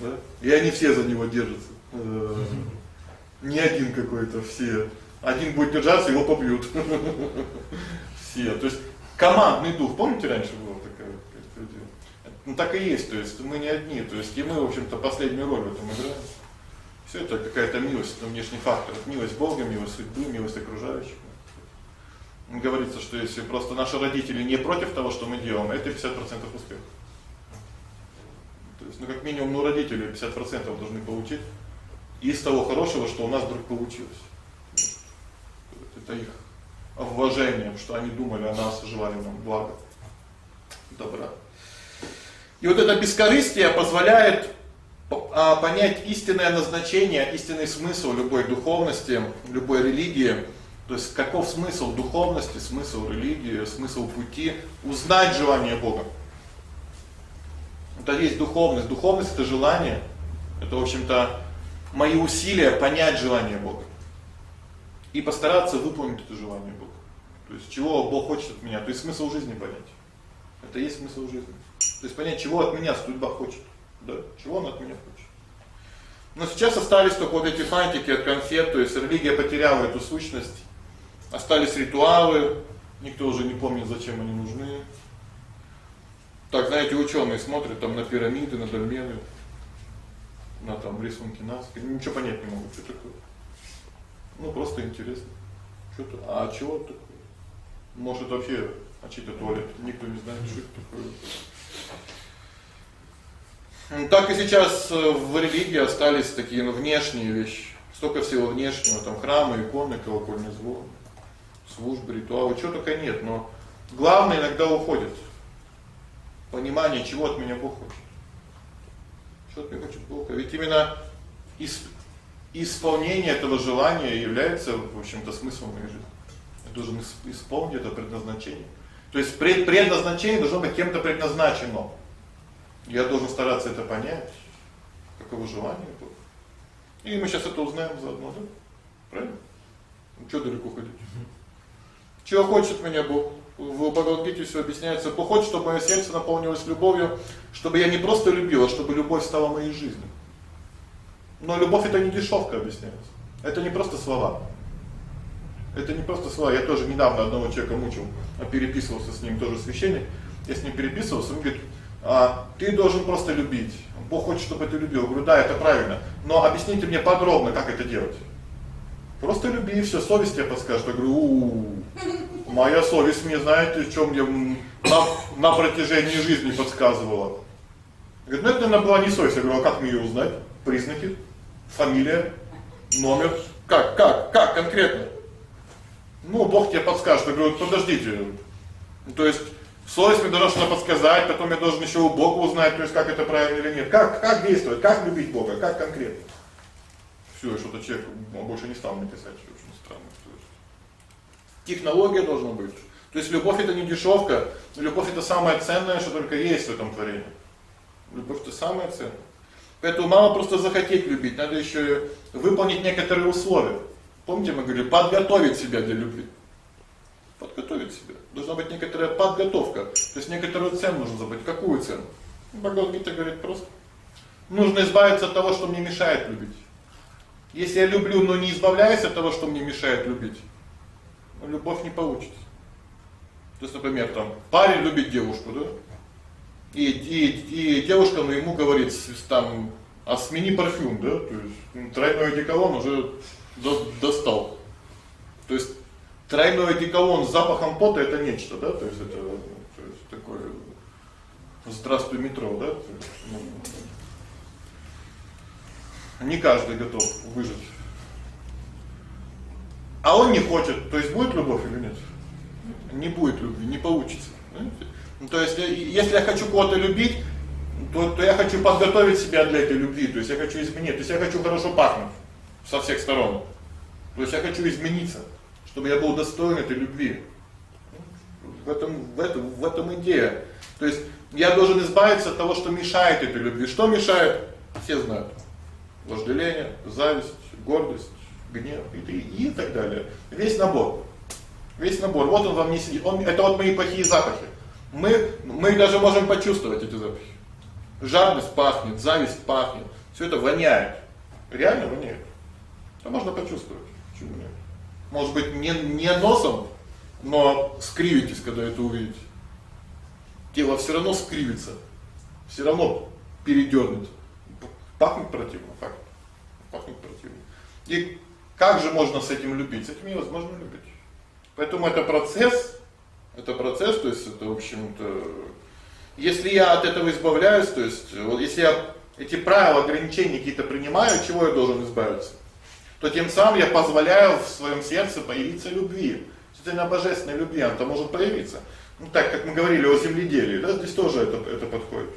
да? И они все за него держатся. Э, не один какой-то, все. Один будет держаться, его побьют. *laughs* Все. То есть командный дух. Помните, раньше было такое? Ну так и есть, то есть мы не одни, то есть и мы, в общем-то, последнюю роль в этом играем. Все это какая-то милость, это внешний фактор. Милость Бога, милость судьбы, милость окружающих. Говорится, что если просто наши родители не против того, что мы делаем, это 50% успеха. То есть, ну как минимум, ну родители 50% должны получить из того хорошего, что у нас вдруг получилось. Это их уважением, что они думали о нас, желали нам блага, добра. И вот это бескорыстие позволяет понять истинное назначение, истинный смысл любой духовности, любой религии. То есть каков смысл духовности, смысл религии, смысл пути, узнать желание Бога. Это есть духовность. Духовность это желание. Это, в общем-то, мои усилия понять желание Бога. И постараться выполнить это желание Бога. То есть чего Бог хочет от меня, то есть смысл жизни понять. Это есть смысл жизни. То есть понять, чего от меня судьба хочет. Да, чего он от меня хочет. Но сейчас остались только вот эти фантики от конфет, то есть религия потеряла эту сущность. Остались ритуалы, никто уже не помнит, зачем они нужны. Так, знаете, ученые смотрят там на пирамиды, на дольмены, на там рисунки нас, ничего понять не могут, что такое. Ну, просто интересно. Что-то, а чего такое? Может вообще, а чей-то туалет, никто не знает, что это такое. Так и сейчас э, в религии остались такие ну, внешние вещи. Столько всего внешнего, там храмы, иконы, колокольный звон, службы, ритуалы, чего только нет, но главное иногда уходит. Понимание, чего от меня Бог хочет. Что от меня хочет Бог. А ведь именно исполнение этого желания является, в общем-то, смыслом моей жизни. Я должен исполнить это предназначение. То есть предназначение должно быть кем-то предназначено. Я должен стараться это понять, каково желание Бога. И мы сейчас это узнаем заодно, да? Правильно? Ну что далеко ходить? Чего хочет меня Бог? В Бхагавадгите все объясняется. Бог хочет, чтобы мое сердце наполнилось любовью, чтобы я не просто любил, а чтобы любовь стала моей жизнью. Но любовь это не дешевка объясняется. Это не просто слова. Это не просто слова. Я тоже недавно одного человека мучил, а переписывался с ним тоже священник. Я с ним переписывался, он говорит: а, ты должен просто любить. Бог хочет, чтобы ты любил. Я говорю, да, это правильно. Но объясните мне подробно, как это делать. Просто люби, и все, совесть тебе подскажет. Я говорю, у, моя совесть мне, знаете, что мне на, на протяжении жизни подсказывала. Говорит, ну это, наверное, была не совесть. Я говорю, а как мне ее узнать? Признаки, фамилия, номер. Как, как, как конкретно? Ну, Бог тебе подскажет. Я говорю, подождите. То есть Совесть мне должна подсказать, потом я должен еще у Бога узнать, то есть как это правильно или нет. Как, как действовать, как любить Бога, как конкретно. Все, что-то человек больше не стал мне писать, очень странно. Технология должна быть. То есть любовь это не дешевка, любовь это самое ценное, что только есть в этом творении. Любовь это самое ценное. Поэтому мало просто захотеть любить, надо еще выполнить некоторые условия. Помните, мы говорили, подготовить себя для любви. Подготовить себя. Должна быть некоторая подготовка. То есть некоторую цену нужно забыть. Какую цену? Бхагавадгита говорит просто. Нужно избавиться от того, что мне мешает любить. Если я люблю, но не избавляюсь от того, что мне мешает любить, любовь не получится. То есть, например, там парень любит девушку, да? И и и девушка ну, ему говорит там: "А смени парфюм", да? То есть ну, тройной одеколон уже до, достал. То есть тройной одеколон с запахом пота это нечто, да? То есть это то есть такое здравствуй метро, да? ну, не каждый готов выжить. А он не хочет, то есть будет любовь или нет? Не будет любви, не получится. Ну, то есть если я хочу кого-то любить, то, то я хочу подготовить себя для этой любви, то есть я хочу изменить, то есть я хочу хорошо пахнуть со всех сторон. То есть я хочу измениться чтобы я был достоин этой любви. В этом в этом в этом идея. То есть я должен избавиться от того, что мешает этой любви. Что мешает? Все знают. Вожделение, зависть, гордость, гнев и, и, так далее. Весь набор. Весь набор. Вот он вам не сидит. Он это вот мои плохие запахи. Мы мы даже можем почувствовать эти запахи. Жадность пахнет, зависть пахнет. Все это воняет. Реально воняет. Это можно почувствовать. Почему? Может быть, не не носом, Но скривитесь, когда это увидите. Тело все равно скривится. Все равно передернет. Пахнет противно, факт. Пахнет противно. И как же можно с этим любить? С этим невозможно любить. Поэтому это процесс, это процесс, то есть это, в общем-то, если я от этого избавляюсь, то есть вот если я эти правила, ограничения какие-то принимаю, чего я должен избавиться? То тем самым я позволяю в своем сердце появиться любви. Действительно божественной любви, она может появиться. Ну так, как мы говорили о земледелии, да, здесь тоже это, это подходит.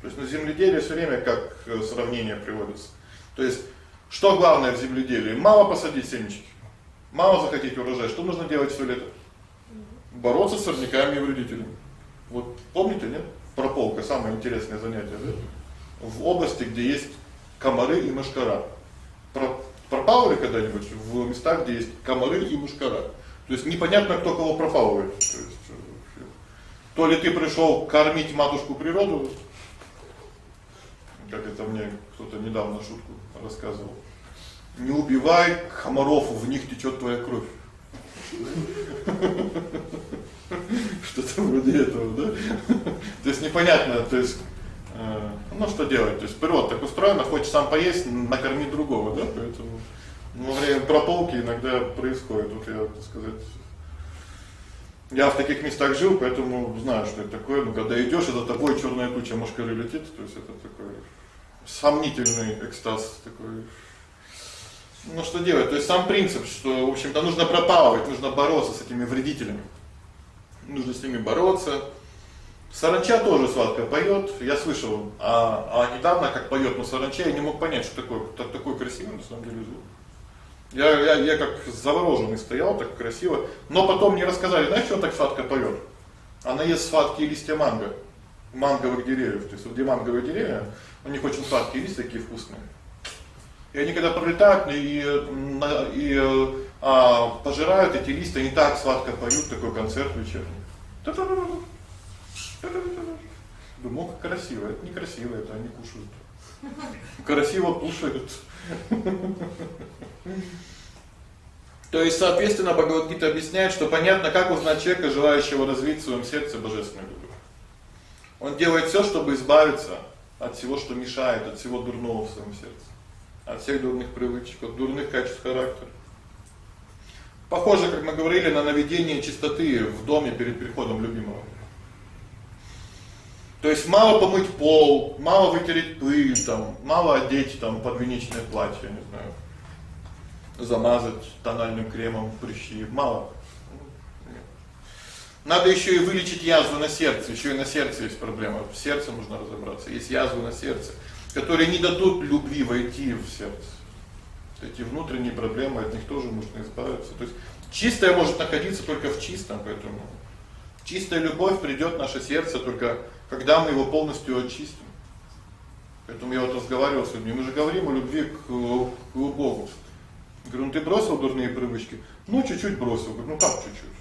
То есть на земледелие все время как э, сравнение приводится. То есть, что главное в земледелии? Мало посадить семечки, мало захотеть урожай. Что нужно делать все лето? Бороться с сорняками и вредителями. Вот помните, нет? Прополка, самое интересное занятие, да? В области, где есть комары и мошкара. Про, пропалывали когда-нибудь в местах, где есть комары и мушкара? То есть непонятно, кто кого пропалывает. То, есть, э, то ли ты пришел кормить матушку природу, как это мне кто-то недавно шутку рассказывал. Не убивай комаров, в них течет твоя кровь. *laughs* Что-то вроде этого, да? То есть непонятно, то есть ну что делать? То есть природа так устроена, хочешь сам поесть, накормить другого, да? Поэтому во время прополки иногда происходит, вот я, так сказать, я в таких местах жил, поэтому знаю, что это такое. Ну, когда идешь, за тобой черная туча мошкары летит, то есть это такой сомнительный экстаз такой. Ну что делать? То есть сам принцип, что, в общем-то, нужно пропалывать, нужно бороться с этими вредителями. Нужно с ними бороться. Саранча тоже сладко поет. Я слышал, а, а недавно как поет, но саранча я не мог понять, что такое, так, такой красивый на самом деле звук. Я, я, я как завороженный стоял, так красиво. Но потом мне рассказали, знаешь, что так сладко поет? Она ест сладкие листья манго, манговых деревьев. То есть вот где манговые деревья, у них очень сладкие листья такие вкусные. И они когда пролетают и, и а, пожирают эти листья, они так сладко поют, такой концерт вечерний. *laughs* Думаю, как красиво. Это некрасиво, это они кушают. Красиво кушают. *laughs* То есть, соответственно, Бхагавад-гита объясняет, что понятно, как узнать человека, желающего развить в своем сердце божественную любовь. Он делает все, чтобы избавиться от всего, что мешает, от всего дурного в своем сердце. От всех дурных привычек, от дурных качеств характера. Похоже, как мы говорили, на наведение чистоты в доме перед приходом любимого. То есть мало помыть пол, мало вытереть пыль, там, мало одеть там подвенечное платье, не знаю. Замазать тональным кремом прыщи, мало. Надо еще и вылечить язву на сердце. Еще и на сердце есть проблема. В сердце нужно разобраться. Есть язвы на сердце, которые не дадут любви войти в сердце. Эти внутренние проблемы, от них тоже нужно избавиться. То есть чистое может находиться только в чистом, поэтому чистая любовь придет в наше сердце только когда мы его полностью очистим. Поэтому я вот разговаривал с людьми, мы же говорим о любви к, к Богу. Говорю, ну ты бросил дурные привычки? Ну, чуть-чуть бросил. Говорю, ну как чуть-чуть?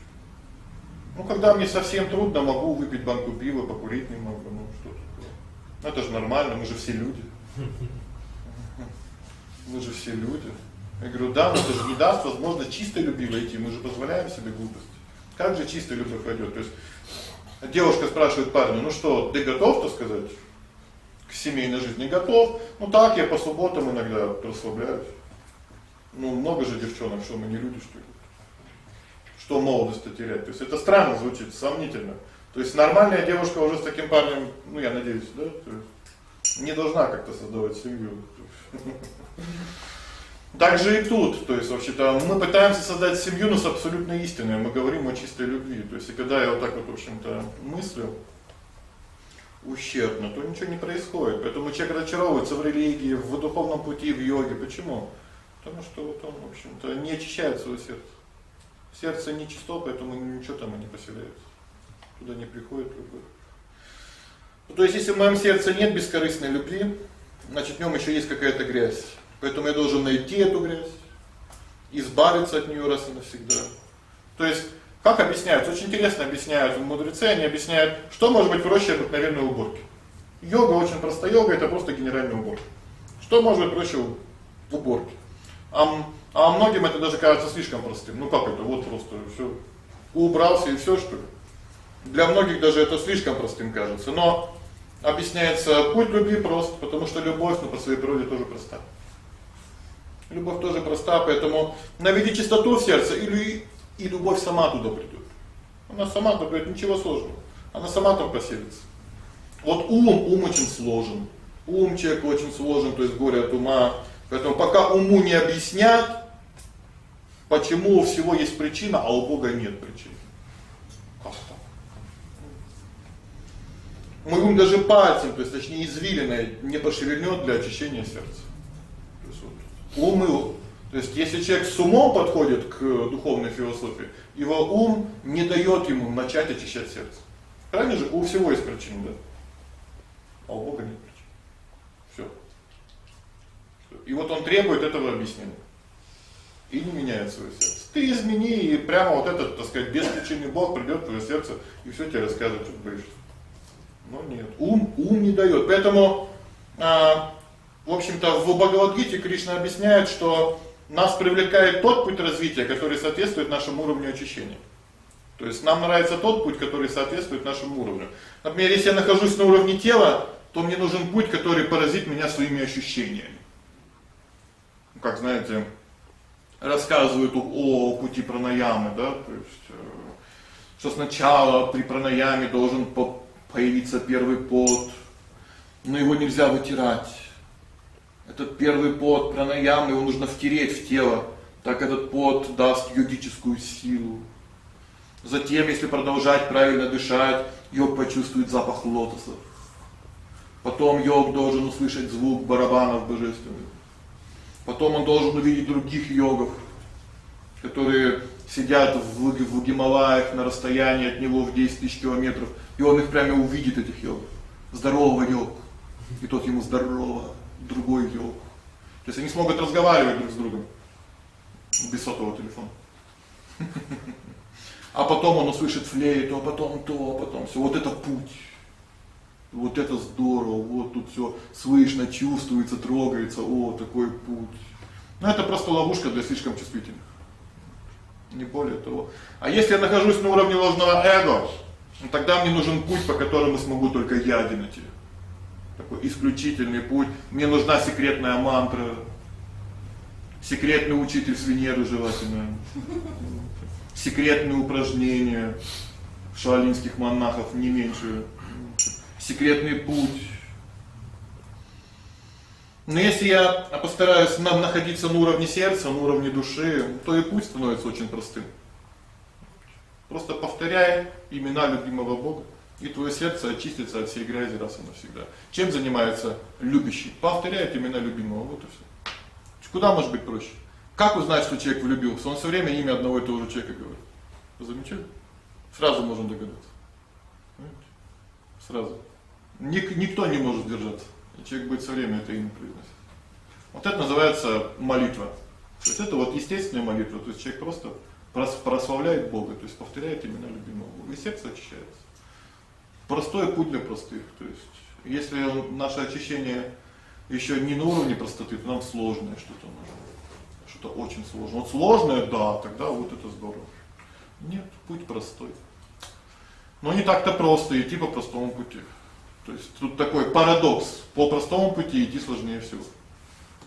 Ну, когда мне совсем трудно, могу выпить банку пива, покурить немного, ну что такое. Ну, это же нормально, мы же все люди. Мы же все люди. Я говорю, да, но это же не даст возможность чистой любви войти, мы же позволяем себе глупость. Как же чистая любовь войдет? То есть Девушка спрашивает парня, ну что, ты готов, так сказать, к семейной жизни? Готов. Ну так, я по субботам иногда расслабляюсь. Ну, много же девчонок, что мы не люди, что ли? Что молодость-то терять? То есть это странно звучит, сомнительно. То есть нормальная девушка уже с таким парнем, ну я надеюсь, да, то не должна как-то создавать семью. Так же и тут, то есть вообще-то мы пытаемся создать семью, но с абсолютной истиной, мы говорим о чистой любви. То есть и когда я вот так вот, в общем-то, мыслю ущербно, то ничего не происходит. Поэтому человек разочаровывается в религии, в духовном пути, в йоге. Почему? Потому что вот он, в общем-то, не очищает свое сердце. Сердце не чисто, поэтому ничего там и не поселяется. Туда не приходит любовь. Ну, то есть если в моем сердце нет бескорыстной любви, значит в нем еще есть какая-то грязь. Поэтому я должен найти эту грязь, избавиться от нее раз и навсегда. То есть, как объясняют, очень интересно объясняют мудрецы, они объясняют, что может быть проще обыкновенной уборки. Йога очень простая, йога это просто генеральная уборка. Что может быть проще в уборке? А, а многим это даже кажется слишком простым. Ну как это, вот просто все убрался и все что ли? Для многих даже это слишком простым кажется, но объясняется путь любви прост, потому что любовь, ну, по своей природе тоже проста. Любовь тоже проста, поэтому наведи чистоту в сердце, и, и любовь сама туда придет. Она сама туда придет, ничего сложного. Она сама там поселится. Вот ум, ум очень сложен. Ум человек очень сложен, то есть горе от ума. Поэтому пока уму не объяснят, почему у всего есть причина, а у Бога нет причин. Как так? Мой ум даже пальцем, то есть точнее извилиной не пошевельнет для очищения сердца. То есть вот ум и то есть если человек с умом подходит к духовной философии, его ум не даёт ему начать очищать сердце. Правильно же? У всего есть причина, да? А у Бога нет причин. Всё. И вот он требует этого объяснения. И не меняет свое сердце. Ты измени, и прямо вот этот, так сказать, беспричинный Бог придёт в твоё сердце и всё тебе расскажет, что боишься. Но нет, ум ум не даёт. Поэтому а, в общем-то, в Бхагавад-гите Кришна объясняет, что нас привлекает тот путь развития, который соответствует нашему уровню очищения. То есть нам нравится тот путь, который соответствует нашему уровню. Например, если я нахожусь на уровне тела, то мне нужен путь, который поразит меня своими ощущениями. Как знаете, рассказывают о пути пранаямы, да, то есть э, что сначала при пранаяме должен появиться первый пот, но его нельзя вытирать. Этот первый пот пранаямы его нужно втереть в тело, так этот пот даст йогическую силу. Затем, если продолжать правильно дышать, йог почувствует запах лотосов. Потом йог должен услышать звук барабанов божественных. Потом он должен увидеть других йогов, которые сидят в, в Гималаях на расстоянии от него в 10 тысяч километров, и он их прямо увидит, этих йогов. Здорового йог. И тот ему здорово, другой йог. То есть они смогут разговаривать друг с другом без сотового телефона. А потом он услышит флейту, а потом то, а потом все. Вот это путь. Вот это здорово. Вот тут все слышно, чувствуется, трогается. О, такой путь. Но это просто ловушка для слишком чувствительных. Не более того. А если я нахожусь на уровне ложного эго, ну, тогда мне нужен путь, по которому смогу только я один. Такой исключительный путь. Мне нужна секретная мантра. Секретный учитель с Венеры желательно секретные упражнения шаолинских монахов не меньше, секретный путь. Но если я постараюсь находиться на уровне сердца, на уровне души, то и путь становится очень простым. Просто повторяй имена любимого Бога, и твое сердце очистится от всей грязи раз и навсегда. Чем занимается любящий? Повторяет имена любимого, вот и все. Куда может быть проще? Как узнать, что человек влюбился? Он все время имя одного и того же человека говорит. Замечали? Сразу можно догадаться. Сразу. Ник, никто не может держаться. Человек будет все время это имя произносить. Вот это называется молитва. То есть это вот естественная молитва, то есть человек просто прославляет Бога, то есть повторяет имена любимого Бога, и сердце очищается. Простой путь для простых, то есть если наше очищение еще не на уровне простоты, то нам сложное что-то нужно что очень сложно. Вот сложное, да, тогда вот это здорово. Нет, путь простой. Но не так-то просто идти по простому пути. То есть тут такой парадокс. По простому пути идти сложнее всего.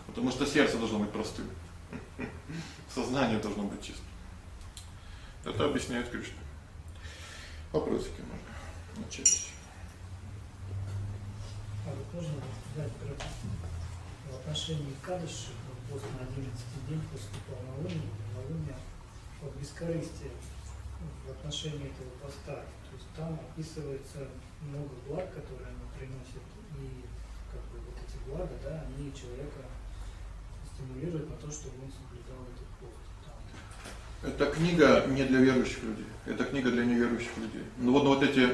Потому что сердце должно быть простым. *laughs* Сознание должно быть чистым. Это объясняет Кришна. Вопросики можно начать. А вот можно дать в отношении кадыши пост на 11 день после полнолуния, полнолуния от бескорыстия в отношении этого поста. То есть там описывается много благ, которые оно приносит, и как бы вот эти блага, да, они человека стимулируют на то, чтобы он соблюдал этот пост. Это книга не для верующих людей, это книга для неверующих людей. Ну вот, вот эти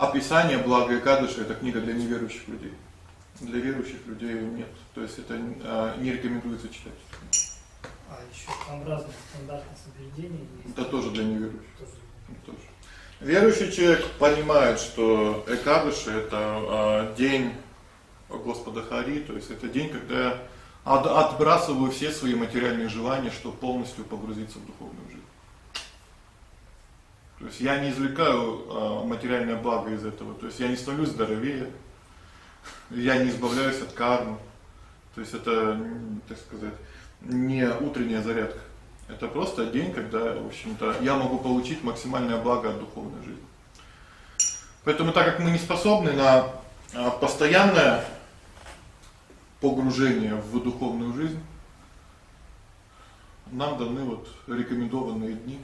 описания блага и кадыши это книга для неверующих людей. Для верующих людей нет. То есть это а, не рекомендуется читать. А еще там разные стандарты соблюдения есть. Это тоже для неверующих. Тоже. тоже. Верующий человек понимает, что Экадыши это а, день Господа Хари, то есть это день, когда я от, отбрасываю все свои материальные желания, чтобы полностью погрузиться в духовную. То есть я не извлекаю а, материальное благо из этого. То есть я не становлюсь здоровее. Я не избавляюсь от кармы. То есть это, так сказать, не утренняя зарядка. Это просто день, когда, в общем-то, я могу получить максимальное благо от духовной жизни. Поэтому так как мы не способны на а, постоянное погружение в духовную жизнь, нам даны вот рекомендованные дни,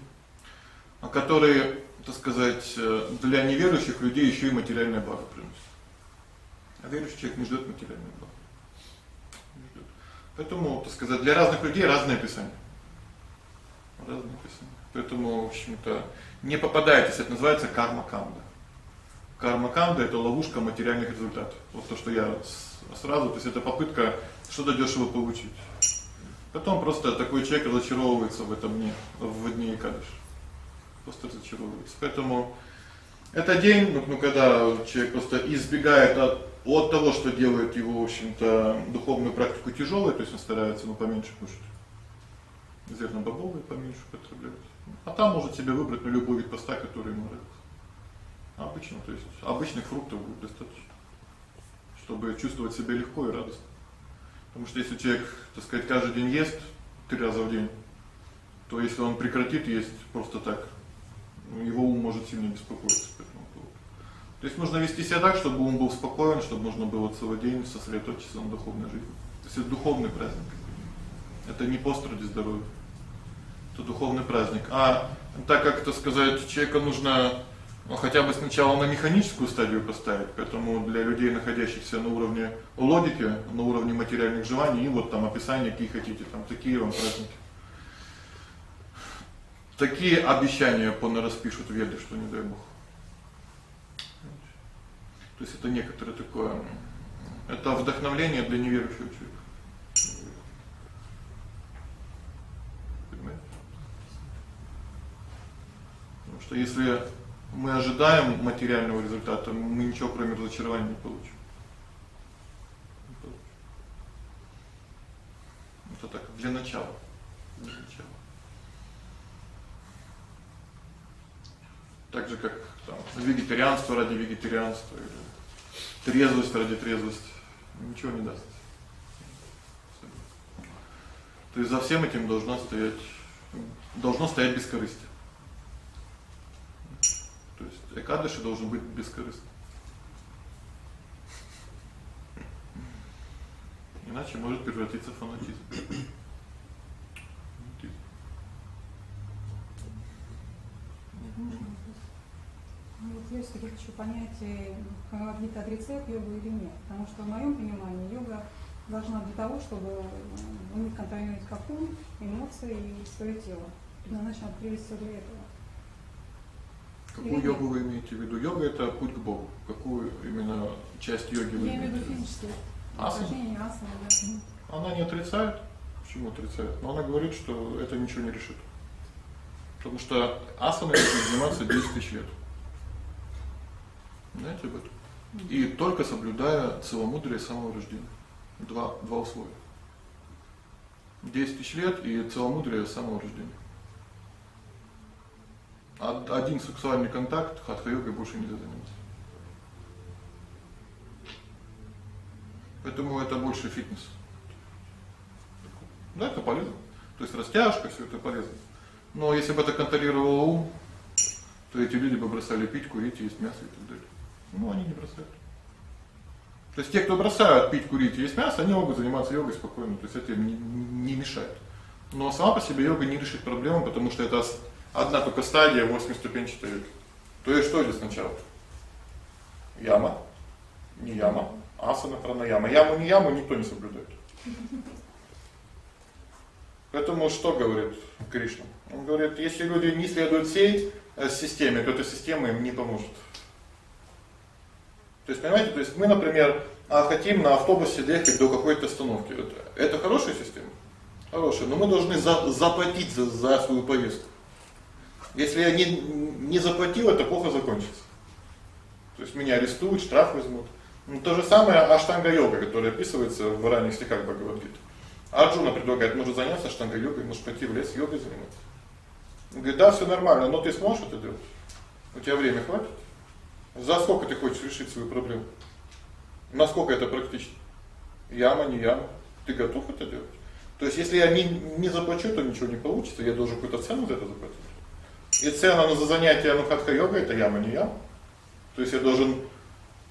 которые, так сказать, э, для неверующих людей еще и материальное благо приносят. А верующий человек не ждет материальное благо. Не. Поэтому, так сказать, для разных людей разное писание. Разное писание. Поэтому, в общем-то, не попадайтесь, это называется карма-канда. Карма-канда это ловушка материальных результатов. Вот то, что я сразу, то есть это попытка что-то дешево получить. Потом просто такой человек разочаровывается в этом дне, в дне Икадыш. Просто разочаровывается. Поэтому это день, ну, ну когда человек просто избегает от, от того, что делает его, в общем-то, духовную практику тяжелой, то есть он старается ну поменьше кушать. Зерна бобовые поменьше потреблять. А там может себе выбрать на любой вид поста, который ему нравится. Обычно, то есть обычных фруктов будет достаточно, чтобы чувствовать себя легко и радостно. Потому что если человек, так сказать, каждый день ест три раза в день, то если он прекратит есть просто так, ну, его ум может сильно беспокоиться по этому поводу. То есть нужно вести себя так, чтобы ум был спокоен, чтобы можно было целый день сосредоточиться на духовной жизни. То есть это духовный праздник. Это не пост ради здоровья. Это духовный праздник. А так как, так сказать, человека нужно ну, хотя бы сначала на механическую стадию поставить, поэтому для людей, находящихся на уровне логики, на уровне материальных желаний, и вот там описание, какие хотите, там такие вам праздники. Такие обещания понараспишут веды, что не дай Бог. То есть это некоторое такое это вдохновление для неверующего человека. Потому что если мы ожидаем материального результата, мы ничего кроме разочарования не получим. Не получим. Это так для начала. Для начала. Так же как там вегетарианство ради вегетарианства или трезвость ради трезвости ничего не даст. То есть за всем этим должно стоять должно стоять бескорыстие. То есть Экадыши должен быть бескорыстным. Иначе может превратиться в фанатизм. Я все-таки хочу понять, Бхагавадгита отрицает йогу или нет. Потому что в моем понимании йога должна для того, чтобы уметь контролировать как ум, эмоции и свое тело. Предназначена всего для этого. Какую йогу вы имеете в виду? Йога это путь к Богу. Какую именно часть йоги вы Я имеете? имею в виду физические Асаны? асаны, да. Она не отрицает. Почему отрицает? Но она говорит, что это ничего не решит. Потому что асаны можно заниматься 10 тысяч лет. Знаете об этом? И только соблюдая целомудрие самого рождения. Два, два условия. 10 тысяч лет и целомудрие самого рождения. Один сексуальный контакт хатха-йогой больше нельзя заниматься. Поэтому это больше фитнес. Да, это полезно. То есть растяжка, все это полезно. Но если бы это контролировал ум, то эти люди бы бросали пить, курить, есть мясо и так далее. Ну, они не бросают. То есть те, кто бросают пить, курить, есть мясо, они могут заниматься йогой спокойно, то есть это им не, мешает. Но сама по себе йога не решит проблему, потому что это одна только стадия 8 ступенчатой йоги. То есть что здесь сначала? Яма, не яма, асана, пранаяма. Яму, не яму никто не соблюдает. Поэтому что говорит Кришна? Он говорит, если люди не следуют всей э, системе, то эта система им не поможет. То есть, понимаете, то есть мы, например, а, хотим на автобусе доехать до какой-то остановки. Это, это хорошая система? Хорошая, но мы должны за, заплатить за, за свою поездку. Если я не, не заплатил, это плохо закончится. То есть меня арестуют, штраф возьмут. Ну, то же самое аштанга-йога, которая описывается в ранних стихах Бхагавадгиты. Арджуна предлагает, может заняться аштанга-йогой, может пойти в лес йогой заниматься. Он говорит, да, все нормально, но ты сможешь это делать? У тебя время хватит? За сколько ты хочешь решить свою проблему? Насколько это практично? Яма, не яма. Ты готов это делать? То есть если я не не заплачу, то ничего не получится, я должен какую-то цену за это заплатить. И цена за занятие анухатха-йогой это яма, не яма. То есть я должен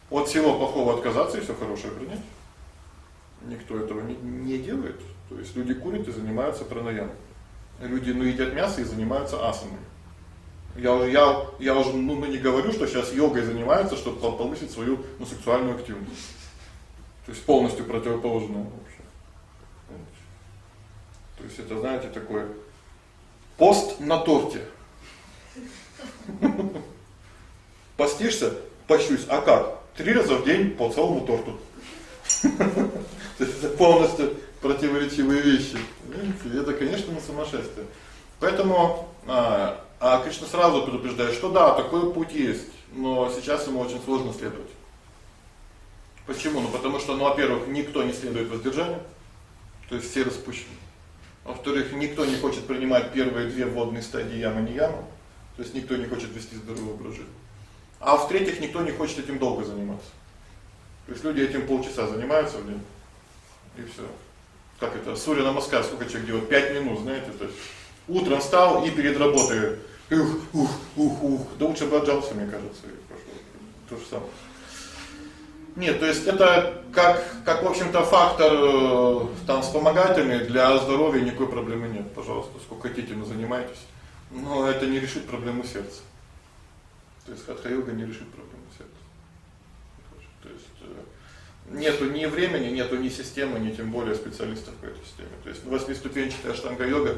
от всего плохого отказаться и все хорошее принять. Никто этого не, не делает. То есть люди курят и занимаются пранаямой. Люди ну едят мясо и занимаются асаной. Я уже я я уже ну, ну не говорю, что сейчас йогой занимаются, чтобы повысить свою ну, сексуальную активность. То есть полностью противоположное вообще. То есть это, знаете, такой пост на торте. Постишься, пощусь, а как? Три раза в день по целому торту. То есть это полностью противоречивые вещи. Это, конечно, не сумасшествие. Поэтому а, а Кришна сразу предупреждает, что да, такой путь есть, но сейчас ему очень сложно следовать. Почему? Ну потому что, ну, во-первых, никто не следует воздержанию, то есть все распущены. Во-вторых, никто не хочет принимать первые две водные стадии яма не яма, то есть никто не хочет вести здоровый образ жизни. А в-третьих, никто не хочет этим долго заниматься. То есть люди этим полчаса занимаются в день. И всё. Как это? Сурья намаскар сколько человек делает? 5 минут, знаете, то есть утром встал и перед работой ух, ух, ух, ух. Да лучше бы отжался, мне кажется. То же самое. Нет, то есть это как как в общем-то фактор э, там вспомогательный для здоровья никакой проблемы нет. Пожалуйста, сколько хотите, но занимайтесь. Но это не решит проблему сердца. То есть хатха-йога не решит проблему сердца. То есть э, нету ни времени, нету ни системы, ни тем более специалистов по этой системе. То есть восьмиступенчатая аштанга-йога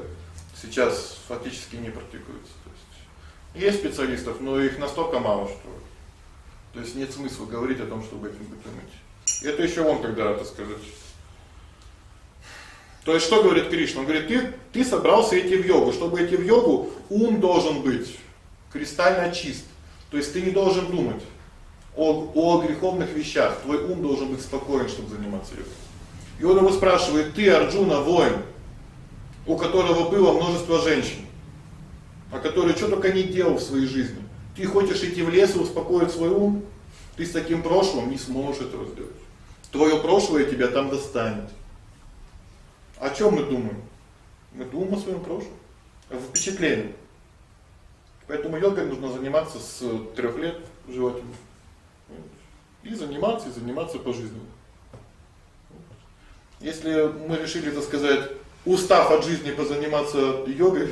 сейчас фактически не практикуется. То есть есть специалистов, но их настолько мало, что то есть нет смысла говорить о том, чтобы этим быть. Это еще он когда, так сказать. То есть что говорит Кришна? Он говорит: "Ты ты собрался идти в йогу, чтобы идти в йогу, ум должен быть кристально чист. То есть ты не должен думать о о греховных вещах. Твой ум должен быть спокоен, чтобы заниматься йогой". И он его спрашивает: "Ты, Арджуна, воин, у которого было множество женщин, а который что только не делал в своей жизни. Ты хочешь идти в лес и успокоить свой ум? Ты с таким прошлым не сможешь этого сделать. Твое прошлое тебя там достанет. О чем мы думаем? Мы думаем о своем прошлом, о впечатлении. Поэтому йогой нужно заниматься с трех лет желательно. И заниматься, и заниматься по жизни. Если мы решили, так сказать, устав от жизни позаниматься йогой,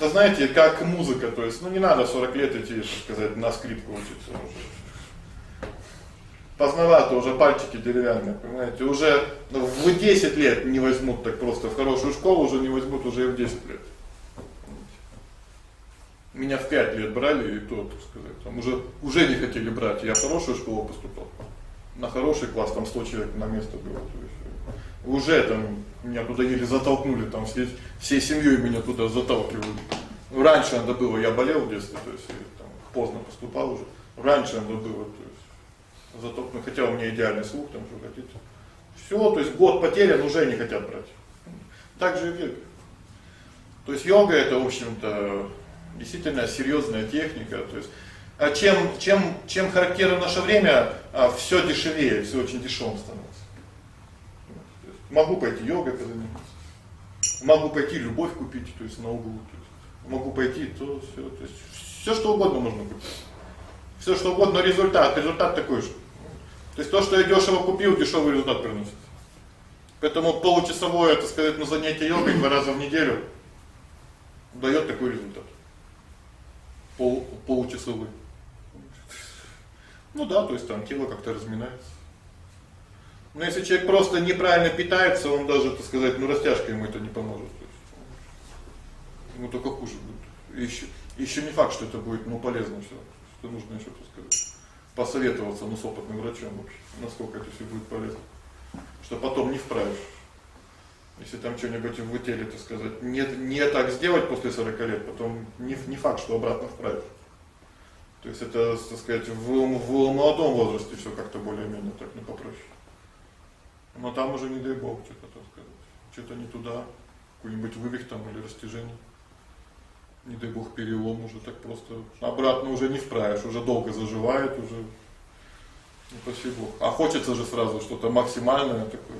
да знаете, как музыка, то есть, ну не надо 40 лет идти, сказать, на скрипку учиться уже. Поздновато, уже пальчики деревянные, понимаете? Уже в 10 лет не возьмут так просто в хорошую школу, уже не возьмут уже и в 10 лет. Меня в 5 лет брали, и то, так сказать, там уже уже не хотели брать. Я в хорошую школу поступал. На хороший класс там 100 человек на место было, то уже там меня туда еле затолкнули, там все всей семьей меня туда заталкивали. Раньше надо было, я болел в детстве, то есть там поздно поступал уже. Раньше надо было, то есть затолкнули, хотя у меня идеальный слух, там что хотите. Всё, то есть год потерян, уже не хотят брать. Так же и в. То есть йога это, в общем-то, действительно серьезная техника, то есть а чем чем чем характерно наше время, а всё дешевее, всё очень дешёвым становится. Могу пойти йогой позаниматься. Могу пойти любовь купить, то есть на углу, то есть могу пойти то всё, то есть всё что угодно можно купить. Всё что угодно, но результат, результат такой же. То есть то, что я дешево купил, дешевый результат приносит. Поэтому получасовое, так сказать, на занятие йогой два раза в неделю даёт такой результат. Пол получасовой. Ну да, то есть там тело как-то разминается. Но если человек просто неправильно питается, он даже, так сказать, ну растяжка ему это не поможет. Ему только хуже будет. Ещё ещё не факт, что это будет, ну, полезно всё. Что нужно ещё, сказать, посоветоваться, ну, с опытным врачом вообще, насколько это всё будет полезно. Что потом не вправишь. Если там что-нибудь в теле, так сказать, не не так сделать после 40 лет, потом не не факт, что обратно вправишь. То есть это, так сказать, в в молодом возрасте всё как-то более-менее так не попроще. Но там уже не дай бог что-то, так сказать, что-то не туда. какой-нибудь вывих там или растяжение. Не дай бог перелом уже так просто обратно уже не вправишь, уже долго заживает, уже не спаси бог. А хочется же сразу что-то максимальное такое.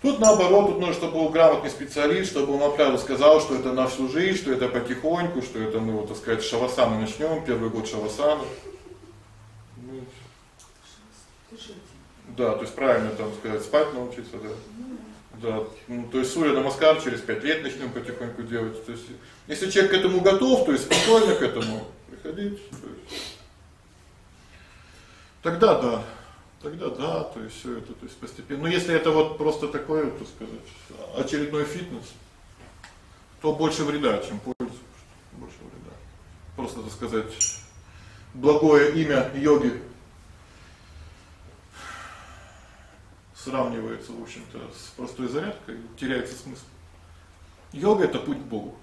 Тут наоборот, тут нужно, чтобы был грамотный специалист, чтобы он направил, сказал, что это на всю жизнь, что это потихоньку, что это мы, вот, так сказать, шавасаны начнем, первый год шавасаны. Ну, да, то есть правильно там сказать, спать научиться, да. Да, ну, то есть Сурья Намаскар через 5 лет начнем потихоньку делать. То есть, если человек к этому готов, то есть спокойно к этому приходить, то есть, тогда да. Тогда да, то есть все это, то есть постепенно. Но если это вот просто такое, так сказать, очередной фитнес, то больше вреда, чем пользы. Больше вреда. Просто, так сказать, благое имя йоги сравнивается, в общем-то, с простой зарядкой, теряется смысл. Йога это путь к Богу.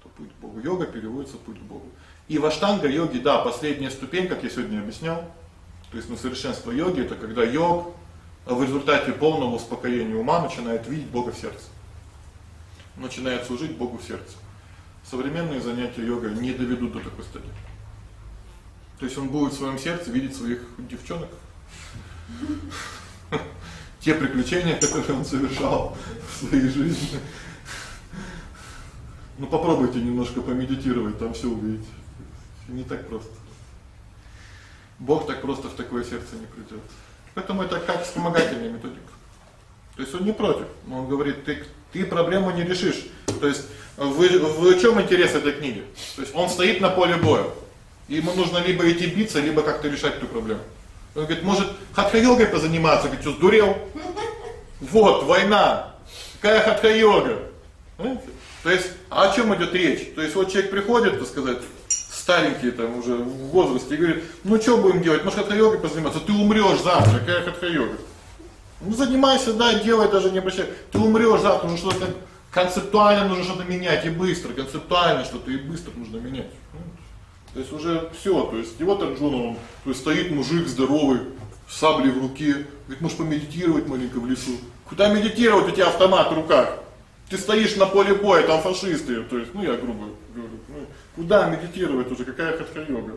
Это путь к Богу. Йога переводится путь к Богу. И в аштанга йоги, да, последняя ступень, как я сегодня объяснял, то есть ну, совершенство йоги это когда йог в результате полного успокоения ума начинает видеть Бога в сердце. Начинает служить Богу в сердце. Современные занятия йогой не доведут до такой стадии. То есть он будет в своем сердце видеть своих девчонок. Те приключения, *laughs* которые он совершал в своей жизни. Ну попробуйте немножко помедитировать, там все увидите. Не так просто. Бог так просто в такое сердце не придет. Поэтому это как вспомогательная методика. То есть он не против, но он говорит, ты, ты проблему не решишь. То есть вы, в чем интерес этой книги? То есть он стоит на поле боя. Ему нужно либо идти биться, либо как-то решать эту проблему. Он говорит, может, хатха-йогой позаниматься? Говорит, что, сдурел? Вот, война. Какая хатха-йога? То есть, а о чем идет речь? То есть, вот человек приходит, так сказать, старенький там уже в возрасте, и говорит, ну что будем делать, может хатха-йогой позаниматься? Ты умрешь завтра, какая хатха-йога? Ну занимайся, да, делай, даже не обращай. Ты умрешь завтра, нужно что-то концептуально нужно что-то менять и быстро, концептуально что-то и быстро нужно менять. То есть уже все, то есть и вот он, то есть стоит мужик здоровый, с саблей в руке, говорит, можешь помедитировать маленько в лесу. Куда медитировать, у тебя автомат в руках. Ты стоишь на поле боя, там фашисты, то есть, ну я грубо говорю, ну, куда медитировать уже, какая хатха-йога.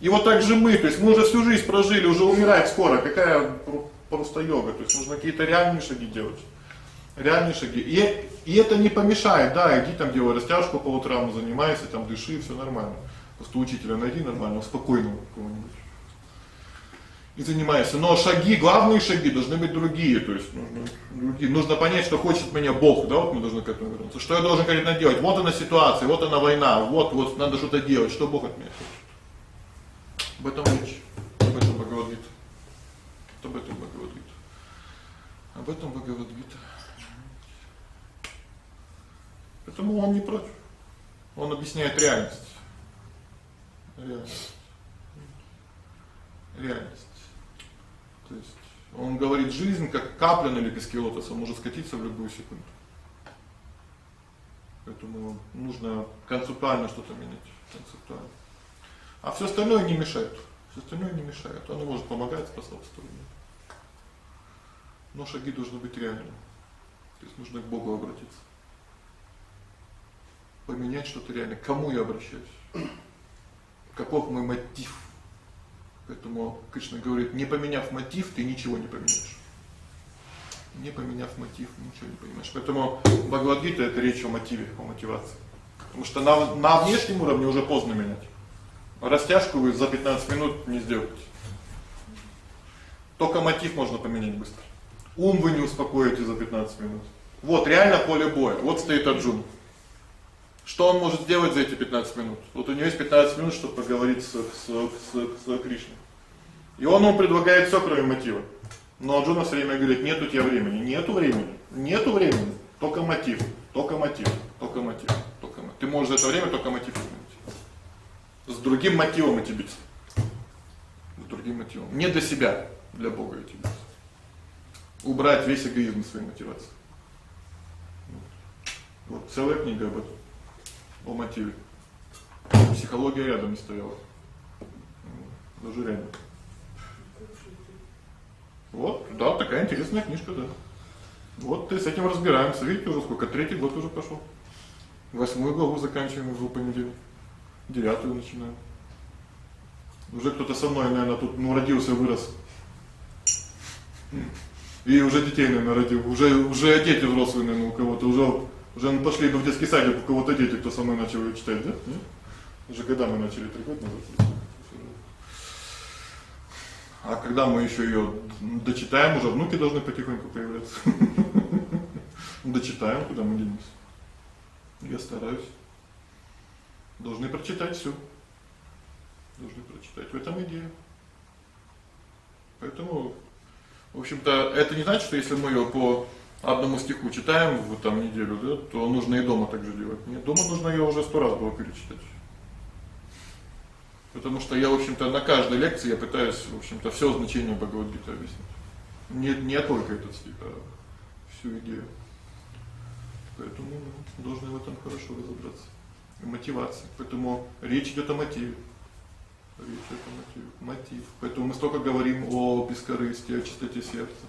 И вот так же мы, то есть мы уже всю жизнь прожили, уже умирать скоро, какая просто йога, то есть нужно какие-то реальные шаги делать. Реальные шаги. И, и это не помешает, да, иди там делай растяжку по утрам, занимайся, там дыши, все нормально. Просто учителя найди нормального, спокойного какого-нибудь и занимаешься. Но шаги, главные шаги должны быть другие, то есть нужно, другие. нужно понять, что хочет меня Бог, да, вот мы должны к этому вернуться. Что я должен конкретно делать? Вот она ситуация, вот она война, вот, вот надо что-то делать, что Бог от меня хочет. Об этом речь, об этом Бхагавадгита. Об этом Бхагавадгита. Об этом Бхагавадгита. Поэтому он не против. Он объясняет реальность. Реальность. Реальность. То есть он говорит, жизнь как капля на лепестке лотоса может скатиться в любую секунду. Поэтому нужно концептуально что-то менять, концептуально. А все остальное не мешает. Все остальное не мешает. Оно может помогать, способствовать. Но шаги должны быть реальными. То есть нужно к Богу обратиться. Поменять что-то реально. К кому я обращаюсь? Каков мой мотив? Поэтому Кришна говорит, не поменяв мотив, ты ничего не поменяешь. Не поменяв мотив, ничего не понимаешь. Поэтому Бхагавадгита это речь о мотиве, о мотивации. Потому что на, на внешнем уровне уже поздно менять. Растяжку вы за 15 минут не сделаете. Только мотив можно поменять быстро. Ум вы не успокоите за 15 минут. Вот реально поле боя. Вот стоит Арджун. Что он может сделать за эти 15 минут? Вот у него есть 15 минут, чтобы поговорить с, с, с, с Кришной. И он ему предлагает все, кроме мотива. Но Арджуна все время говорит, нет у тебя времени. Нету времени. Нету времени. Только мотив. Только мотив. Только мотив. Только мотив. Ты можешь за это время только мотив изменить. С другим мотивом идти биться. С другим мотивом. Не для себя, для Бога идти биться. Убрать весь эгоизм своей мотивации. Вот целая книга об этом о мотиве. Психология рядом не стояла. Даже рядом. Вот, да, такая интересная книжка, да. Вот ты с этим разбираемся. Видите, уже сколько третий год уже пошел. Восьмую главу заканчиваем уже в понедельник. Девятую начинаем. Уже кто-то со мной, наверное, тут ну родился, вырос. И уже детей, наверное, родил. Уже уже дети взрослые, наверное, у кого-то уже уже пошли в детский садик, у кого-то дети, кто со мной начал читать, да? Нет? Уже когда мы начали три года назад. А когда мы еще ее дочитаем, уже внуки должны потихоньку появляться. *laughs* Дочитаем, куда мы денемся. Я стараюсь. Должны прочитать все. Должны прочитать. В этом идея. Поэтому, в общем-то, это не значит, что если мы ее по одному стиху читаем в там неделю, да, то нужно и дома так же делать. Нет, дома нужно ее уже сто раз было перечитать. Потому что я, в общем-то, на каждой лекции я пытаюсь, в общем-то, все значение Бхагавад-гиты объяснить. Не не только этот стих, а всю идею. Поэтому мы должны в этом хорошо разобраться. И мотивация. Поэтому речь идет о мотиве. Речь идет о мотиве. Мотив. Поэтому мы столько говорим о бескорыстии, о чистоте сердца.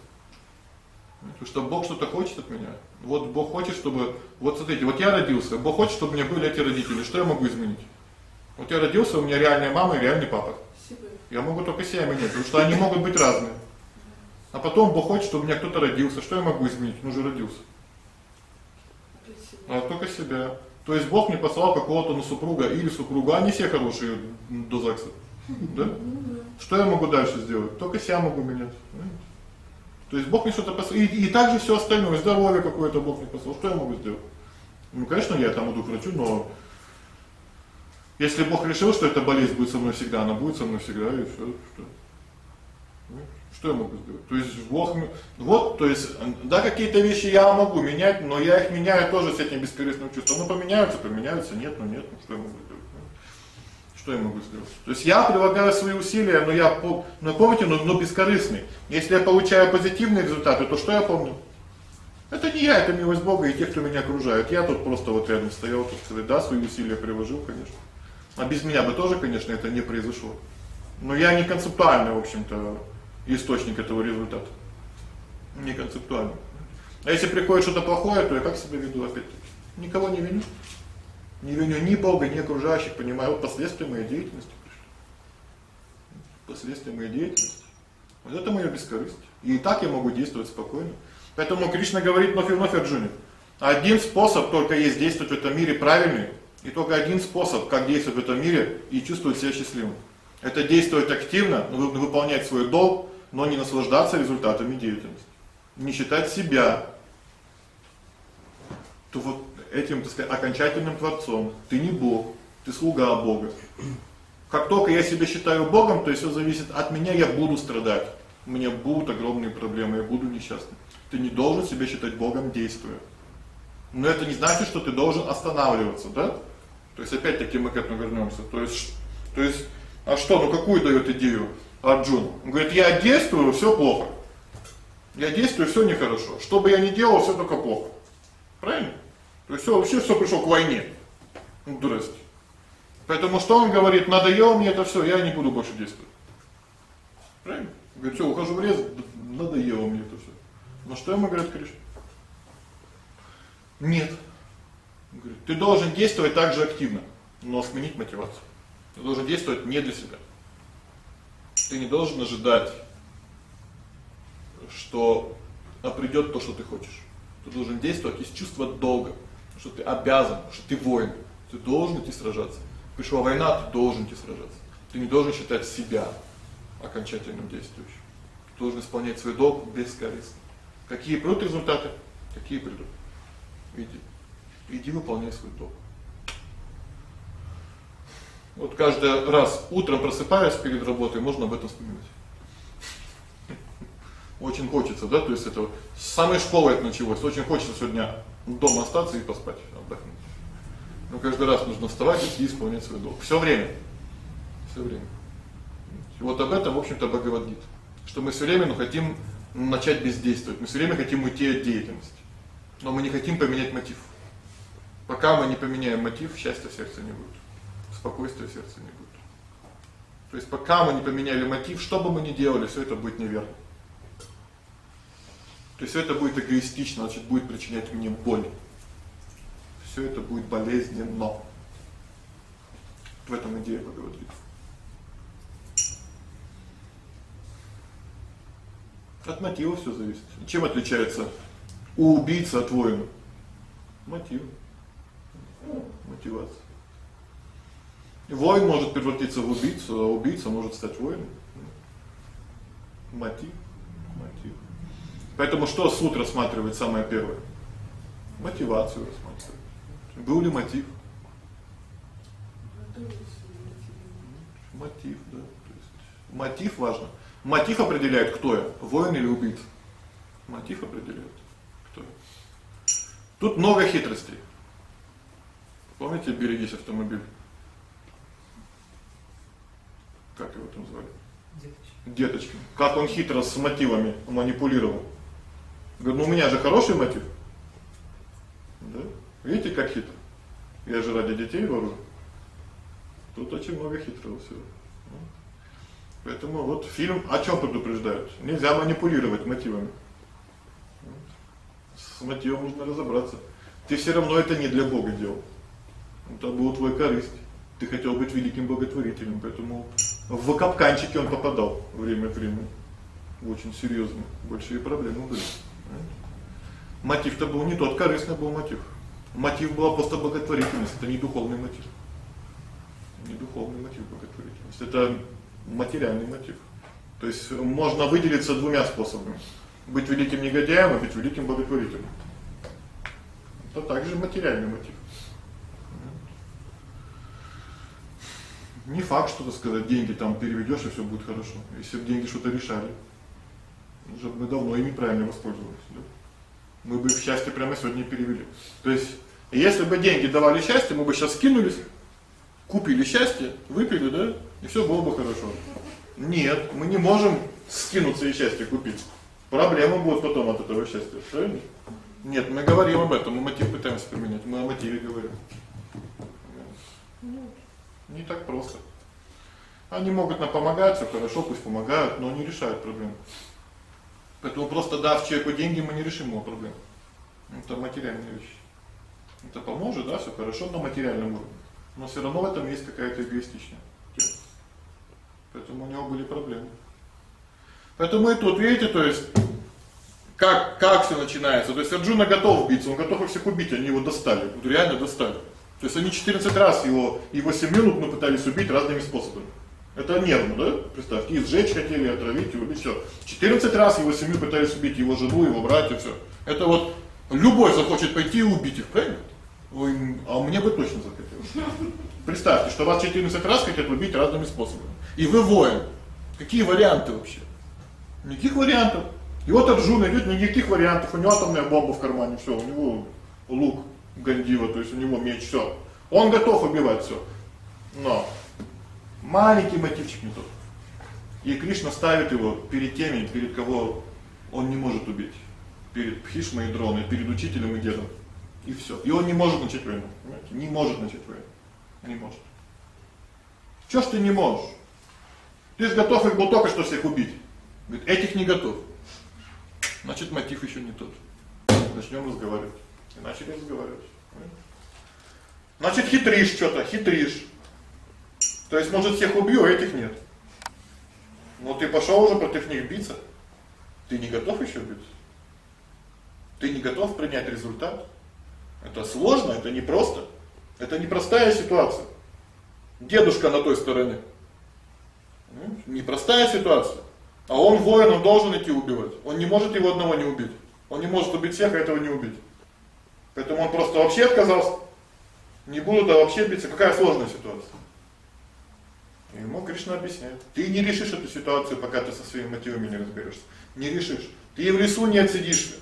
Потому что Бог что-то хочет от меня. Вот Бог хочет, чтобы вот смотрите, вот я родился, Бог хочет, чтобы у меня были эти родители. Что я могу изменить? Вот я родился, у меня реальная мама и реальный папа. Я могу только себя менять, потому что они могут быть разные. А потом Бог хочет, чтобы у меня кто-то родился. Что я могу изменить? Он уже родился. А только себя. То есть Бог мне послал какого-то на супруга или супругу, они все хорошие до ЗАГСа. Да? *laughs* Что я могу дальше сделать? Только себя могу менять. То есть Бог мне что-то послал. И, и также все остальное, здоровье какое-то Бог мне послал. Что я могу сделать? Ну, конечно, я там иду к врачу, но если Бог решил, что эта болезнь будет со мной всегда, она будет со мной всегда, и всё, что? Ну, что я могу сделать? То есть Бог вот, то есть да, какие-то вещи я могу менять, но я их меняю тоже с этим бескорыстным чувством. Ну поменяются, поменяются, нет, ну нет, ну что я могу сделать? Ну, что я могу сделать? То есть я прилагаю свои усилия, но я но помните, но, но бескорыстный. Если я получаю позитивные результаты, то что я помню? Это не я, это милость Бога и тех, кто меня окружает. Я тут просто вот рядом стоял, тут сказать, да, свои усилия приложил, конечно. А без меня бы тоже, конечно, это не произошло. Но я не концептуальный, в общем-то, источник этого результата. Не концептуальный. А если приходит что-то плохое, то я как себя веду опять-таки? Никого не виню. Не виню ни Бога, ни окружающих, понимаю, вот последствия моей деятельности пришли. Последствия моей деятельности. Вот это моё бескорыстие. И так я могу действовать спокойно. Поэтому Кришна говорит вновь и вновь Арджуне: один способ только есть действовать в этом мире правильный, и только один способ, как действовать в этом мире и чувствовать себя счастливым. Это действовать активно, выполнять свой долг, но не наслаждаться результатами деятельности. Не считать себя то вот этим, так сказать, окончательным творцом. Ты не Бог, ты слуга Бога. Как только я себя считаю Богом, то всё зависит от меня, я буду страдать. У меня будут огромные проблемы, я буду несчастным. Ты не должен себя считать Богом, действуя. Но это не значит, что ты должен останавливаться, да? То есть опять-таки мы к этому вернёмся. То есть то есть а что, ну какую даёт идею Арджун? Он говорит: "Я действую, всё плохо. Я действую, всё нехорошо. Что бы я ни делал, всё только плохо". Правильно? То есть всё вообще всё пришло к войне. Ну, дурость. Поэтому что он говорит: "Надоело мне это всё, я не буду больше действовать". Правильно? Говорит: "Всё, ухожу в лес, надоело мне это всё". Но что ему говорит Кришна? Нет. Говорит, ты должен действовать так же активно, но сменить мотивацию. Ты должен действовать не для себя. Ты не должен ожидать, что придёт то, что ты хочешь. Ты должен действовать из чувства долга, что ты обязан, что ты воин. Ты должен идти сражаться. Пришла война, ты должен идти сражаться. Ты не должен считать себя окончательным действующим. Ты должен исполнять свой долг бескорыстно. Какие придут результаты, какие придут. Иди. Иди выполняй свой долг. Вот каждый раз утром просыпаясь перед работой, можно об этом вспоминать. Очень хочется, да, то есть это с самой школы это началось. Очень хочется сегодня дома остаться и поспать, отдохнуть. Но каждый раз нужно вставать и исполнять свой долг. Всё время. Всё время. И вот об этом, в общем-то, Бхагавад-гита. Что мы всё время ну хотим начать бездействовать. Мы всё время хотим уйти от деятельности. Но мы не хотим поменять мотив. Пока мы не поменяем мотив, счастья в сердце не будет. Спокойствия в сердце не будет. То есть пока мы не поменяли мотив, что бы мы ни делали, всё это будет неверно. То есть это будет эгоистично, значит, будет причинять мне боль. Все это будет болезненно. В этом идея Бхагавадгиты. От мотива все зависит. Чем отличается у убийцы от воина? Мотив. Мотивация. Воин может превратиться в убийцу, а убийца может стать воином. Мотив. Мотив. Поэтому что суд рассматривает самое первое? Мотивацию рассматривает. Был ли мотив? Мотив, да. Мотив важно. Мотив определяет, кто я, воин или убийца. Мотив определяет, кто я. Тут много хитростей. Помните, берегись автомобиль? Как его там звали? Деточки. Деточки. Как он хитро с мотивами манипулировал. Говорит, ну у меня же хороший мотив. Да? Видите, как хитро? Я же ради детей ворую. Тут очень много хитрого всего. Ну. Поэтому вот фильм о чем предупреждают? Нельзя манипулировать мотивами. С мотивом нужно разобраться. Ты все равно это не для Бога делал. Это был твой корысть. Ты хотел быть великим боготворителем, поэтому в капканчики он попадал время от времени. Очень серьезно. Большие проблемы были. Мотив-то был не тот, корыстный был мотив. Мотив была просто благотворительность, это не духовный мотив. Не духовный мотив благотворительность. Это материальный мотив. То есть можно выделиться двумя способами: быть великим негодяем и быть великим благотворителем. Это также материальный мотив. Не факт, что, так сказать, деньги там переведёшь и всё будет хорошо. Если бы деньги что-то решали, уже мы давно ими правильно воспользовались, да? Мы бы их счастье прямо сегодня перевели. То есть, если бы деньги давали счастье, мы бы сейчас скинулись, купили счастье, выпили, да? И всё было бы хорошо. Нет, мы не можем скинуться и счастье купить. Проблемы будут потом от этого счастья, правильно? Нет, мы говорим об этом, мы мотив пытаемся поменять, мы о мотиве говорим. Не так просто. Они могут нам помогать, всё хорошо, пусть помогают, но не решают проблему. Поэтому просто дав человеку деньги, мы не решим его проблему. Это материальная вещь. Это поможет, да, всё хорошо на материальном уровне. Но всё равно в этом есть какая-то эгоистичная. Поэтому у него были проблемы. Поэтому и тут, видите, то есть как как всё начинается. То есть Арджуна готов биться, он готов их всех убить, они его достали. Вот реально достали. То есть они 14 раз его его семью ну, пытались убить разными способами. Это нервно, да? Представьте, и сжечь хотели, отравить его, и всё. 14 раз его семью пытались убить, его жену, его братьев, всё. Это вот любой захочет пойти и убить их, правильно? А мне бы точно захотелось. Представьте, что вас 14 раз хотят убить разными способами. И вы воин. Какие варианты вообще? Никаких вариантов. И вот Арджуна идёт, никаких вариантов. У него атомная бомба в кармане, всё, у него лук Гандива, то есть у него меч, всё. Он готов убивать всё. Но маленький мотивчик не тот. И Кришна ставит его перед теми, перед кого он не может убить. Перед Бхишмой и Дроной, перед учителем и дедом. И всё. И он не может начать войну, понимаете? Не может начать войну. Не может. Что ж ты не можешь? Ты же готов их был только что всех убить. Говорит, этих не готов. Значит, мотив ещё не тот. Начнём разговаривать. И начали разговаривать. Значит, хитришь что-то, хитришь. То есть, может, всех убью, а этих нет. Но ты пошёл уже против них биться. Ты не готов ещё биться. Ты не готов принять результат. Это сложно, это непросто. Это непростая ситуация. Дедушка на той стороне. Непростая ситуация. А он воин, он должен идти убивать. Он не может его одного не убить. Он не может убить всех, а этого не убить. Поэтому он просто вообще отказался. Не буду да вообще биться. Какая сложная ситуация. И ему Кришна объясняет. Ты не решишь эту ситуацию, пока ты со своими мотивами не разберешься. Не решишь. Ты в лесу не отсидишься.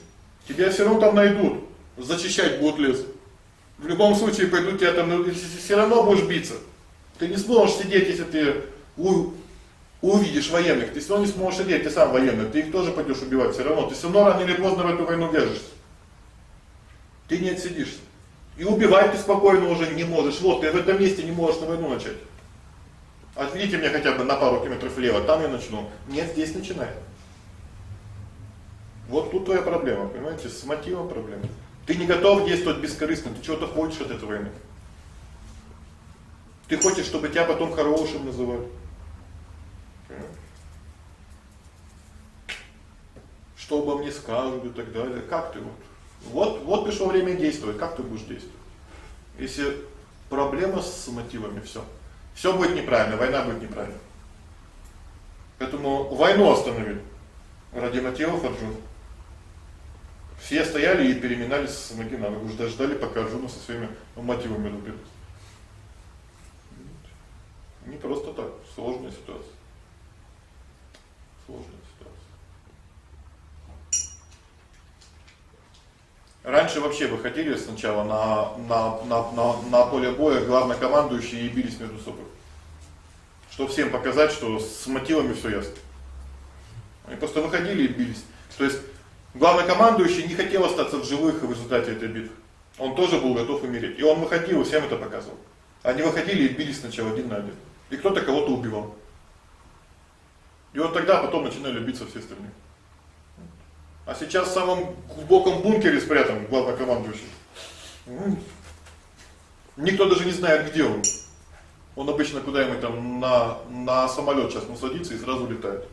Тебя все равно там найдут. Зачищать будут лес. В любом случае пойдут тебя там, ну, все равно будешь биться. Ты не сможешь сидеть, если ты у, увидишь военных. Ты все равно не сможешь сидеть, ты сам военный. Ты их тоже пойдешь убивать все равно. Ты все равно рано или поздно в эту войну вяжешься. Ты не отсидишься. И убивать ты спокойно уже не можешь. Вот, ты в этом месте не можешь на войну начать. Отведите меня хотя бы на пару километров влево, там я начну. Нет, здесь начинай. Вот тут твоя проблема, понимаете, с мотивом проблема. Ты не готов действовать бескорыстно, ты чего-то хочешь от этой войны. Ты хочешь, чтобы тебя потом хорошим называли. Что обо мне скажут и так далее. Как ты вот? Вот, вот пришло время действовать. Как ты будешь действовать? Если проблема с мотивами, все. Все будет неправильно, война будет неправильно. Поэтому войну остановили ради мотивов Арджуна. Все стояли и переминались с ноги на ногу, ждали, пока Арджуна со своими мотивами разберется. Не просто так, сложная ситуация. Сложная ситуация. Раньше вообще выходили сначала на на на на на поле боя главнокомандующие и бились между собой. Чтобы всем показать, что с мотивами всё ясно. Они просто выходили и бились. То есть главнокомандующий не хотел остаться в живых в результате этой битвы. Он тоже был готов умереть. И он выходил и всем это показывал. Они выходили и бились сначала один на один и кто-то кого-то убивал. И вот тогда потом начинали биться все остальные. А сейчас в самом глубоком бункере спрятан главнокомандующий. Никто даже не знает, где он. Он обычно куда-нибудь там на на самолет сейчас ну садится и сразу летает.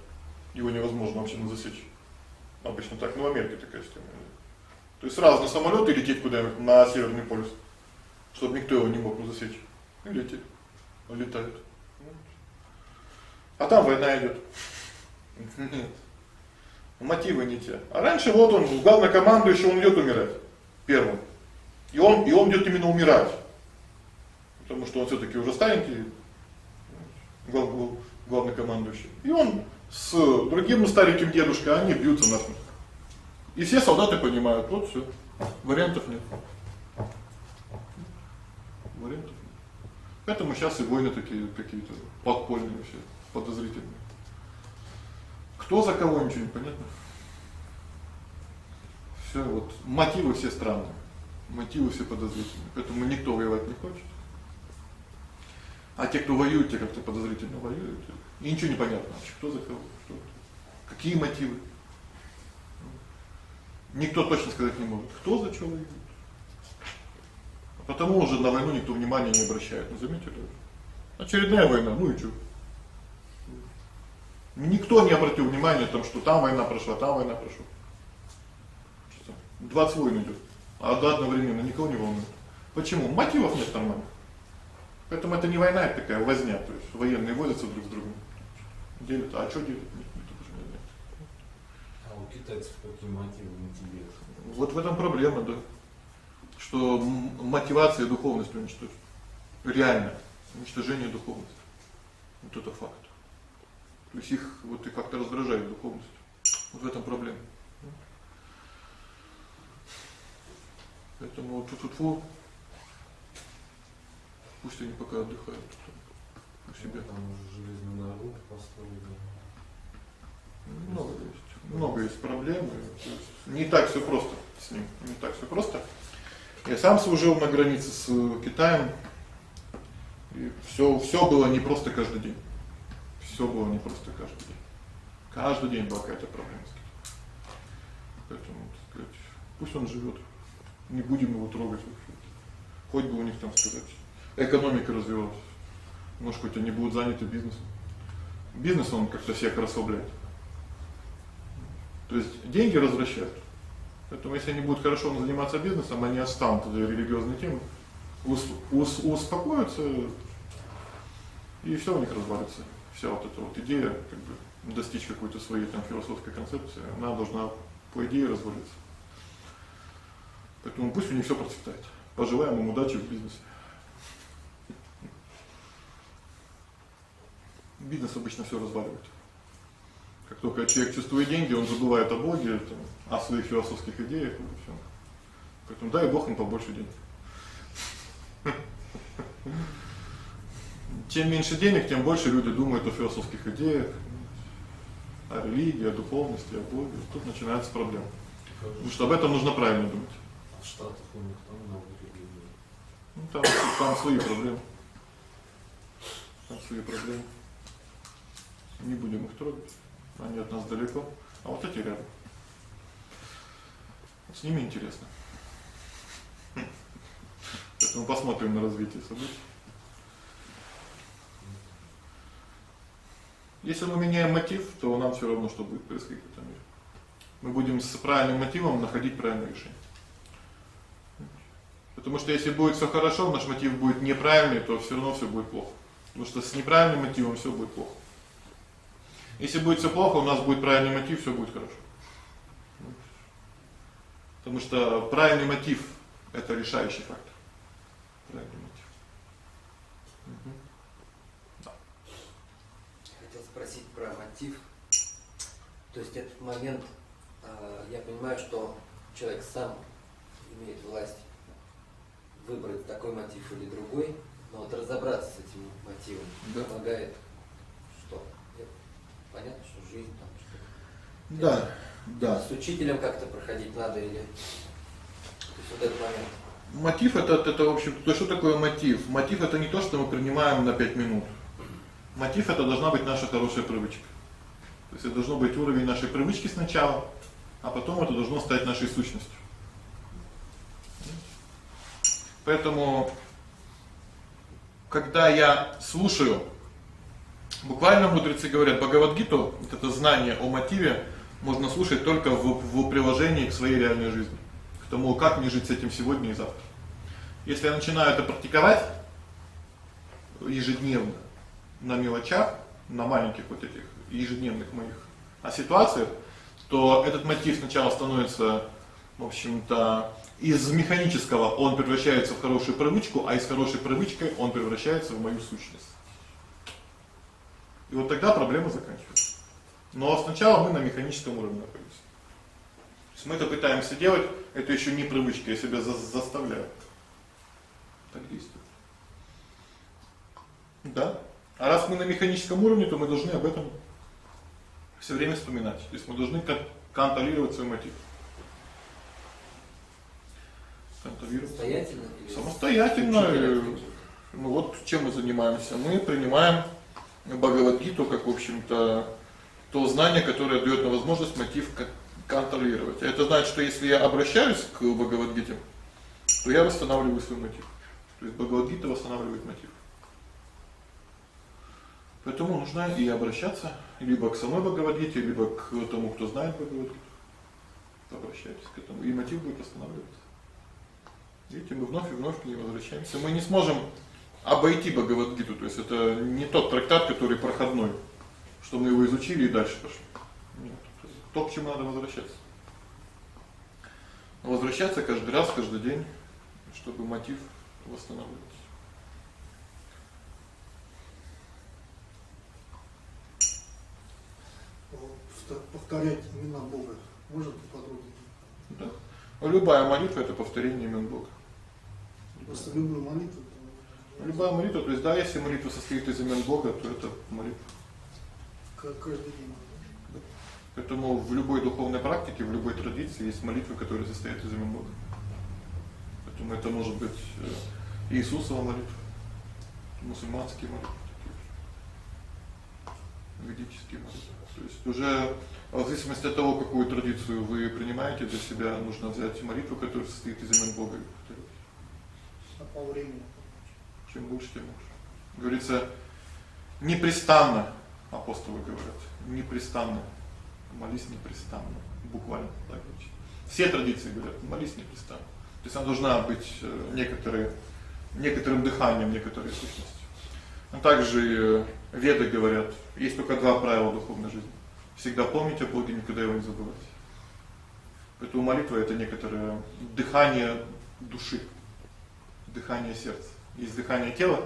Его невозможно вообще засечь. Обычно так, ну в Америке такая система. То есть сразу на самолет и лететь куда-нибудь на Северный полюс, чтобы никто его не мог засечь. И летит. Он летает. А там война идет. Мотивы не те. А раньше вот он, главнокомандующий, он идет умирать первым. И он и он идет именно умирать. Потому что он все таки уже старенький глав, главнокомандующий. И он с другим стареньким дедушкой, они бьются насмерть. И все солдаты понимают, вот всё. Вариантов нет. Вариантов нет. Поэтому сейчас и войны такие какие-то подпольные вообще подозрительно. Кто за кого ничего не понятно. Всё вот мотивы все странные. Мотивы все подозрительные. Поэтому никто воевать не хочет. А те, кто воюют, те как-то подозрительно воюют. И ничего не понятно вообще, кто за кого, кто. Какие мотивы? Никто точно сказать не может, кто за что воюет. Потому уже на войну никто внимания не обращает. Ну заметили? Очередная война, ну и что? Никто не обратил внимания том, что там война прошла, там война прошла. 20 войн идет, а одновременно никого не волнует. Почему? Мотивов нет нормальных. Поэтому это не война, это такая возня, то есть военные возятся друг с другом. Делят, а что делят? Никто даже не знает. А у китайцев какие мотивы мотивируют? Вот в этом проблема, да. Что мотивация духовности уничтожить. Реально уничтожение духовности. Вот это факт. То есть их вот и как-то раздражает духовность. Вот в этом проблема. Поэтому вот тут вот пусть они пока отдыхают у себя. Там уже железную дорогу построили. Много есть. Много есть проблем. Не так все просто с ним. Не так все просто. Я сам служил на границе с Китаем. И все все было не просто каждый день все было не просто каждый день. Каждый день была какая-то проблема с Китаем. Поэтому, так сказать, пусть он живет. Не будем его трогать вообще. Хоть бы у них там сказать, экономика развивалась. Может, хоть они будут заняты бизнесом. Бизнес он как-то всех расслабляет. То есть деньги возвращают. Поэтому если они будут хорошо заниматься бизнесом, они отстанут от религиозной темы, ус, ус, успокоятся, и все у них развалится вся вот эта вот идея, как бы достичь какой-то своей там философской концепции, она должна по идее развалиться. Поэтому пусть у них все процветает. Пожелаем им удачи в бизнесе. Бизнес обычно все разваливает. Как только человек чувствует деньги, он забывает о Боге, там, о своих философских идеях и всё. Поэтому дай Бог им побольше денег. Чем меньше денег, тем больше люди думают о философских идеях, о религии, о духовности, о Боге. Тут начинается проблема. Потому что об этом нужно правильно думать. В Штатах у них там много религий. Ну там там свои проблемы. Там свои проблемы. Не будем их трогать. Они от нас далеко. А вот эти рядом. С ними интересно. Поэтому посмотрим на развитие событий. Если мы меняем мотив, то нам всё равно, что будет происходить в этом мире. Мы будем с правильным мотивом находить правильное решение. Потому что если будет всё хорошо, наш мотив будет неправильный, то всё равно всё будет плохо. Потому что с неправильным мотивом всё будет плохо. Если будет всё плохо, у нас будет правильный мотив, всё будет хорошо. Потому что правильный мотив это решающий фактор. Правильный мотив. Угу. Хотел спросить про мотив. То есть этот момент, э, я понимаю, что человек сам имеет власть выбрать такой мотив или другой, но вот разобраться с этим мотивом да. помогает что? Понятно, что жизнь там что Да, да. С учителем как-то проходить надо или то есть вот этот момент. Мотив это это в общем, то что такое мотив? Мотив это не то, что мы принимаем на 5 минут. Мотив это должна быть наша хорошая привычка. То есть это должно быть уровень нашей привычки сначала, а потом это должно стать нашей сущностью. Поэтому когда я слушаю буквально мудрецы говорят, Бхагавад-гиту, вот это знание о мотиве можно слушать только в в приложении к своей реальной жизни, к тому, как мне жить с этим сегодня и завтра. Если я начинаю это практиковать ежедневно на мелочах, на маленьких вот этих ежедневных моих а ситуациях, то этот мотив сначала становится, в общем-то, из механического он превращается в хорошую привычку, а из хорошей привычки он превращается в мою сущность. И вот тогда проблема заканчивается. Но сначала мы на механическом уровне находимся. То есть мы это пытаемся делать, это еще не привычка, я себя за заставляю. Так действует. Да? А раз мы на механическом уровне, то мы должны об этом все время вспоминать. То есть мы должны контролировать свой мотив контролировать. Самостоятельно? Самостоятельно. Ну вот чем мы занимаемся. Мы принимаем Бхагавад-гиту как, в общем-то, то знание, которое даёт нам возможность мотив контролировать. Это значит, что если я обращаюсь к Бхагавад-гите, то я восстанавливаю свой мотив. То есть Бхагавад-гита восстанавливает мотив. Поэтому нужно и обращаться либо к самой Бхагавад-гите, либо к тому, кто знает Бхагавад-гиту. Обращайтесь к этому, и мотив будет восстанавливаться. Видите, мы вновь и вновь к ней возвращаемся. Мы не сможем обойти Бхагавад-гиту, то есть это не тот трактат, который проходной, что мы его изучили и дальше пошли. Нет, то, к чему надо возвращаться. Возвращаться каждый раз, каждый день, чтобы мотив восстанавливаться. повторять имена Бога. Можно поподробнее? Да. Любая молитва это повторение имен Бога. Просто любую молитву. Любая молитва, то есть да, если молитва состоит из имен Бога, то это молитва. Как каждый день. Поэтому в любой духовной практике, в любой традиции есть молитвы, которые состоят из имен Бога. Поэтому это может быть э, Иисусова молитва, мусульманские молитвы, молитвы. То есть уже в зависимости от того, какую традицию вы принимаете для себя, нужно взять молитву, которая состоит из имен Бога и повторить по времени. Чем больше, тем лучше. Говорится, непрестанно, апостолы говорят, непрестанно, молись непрестанно, буквально так звучит. Все традиции говорят, молись непрестанно. То есть она должна быть э, некоторые некоторым дыханием, некоторой сущностью. А также э, веды говорят, есть только два правила духовной жизни. Всегда помнить о Боге, никогда его не забывать. Поэтому молитва это некоторое дыхание души дыхание сердца. Есть дыхание тела,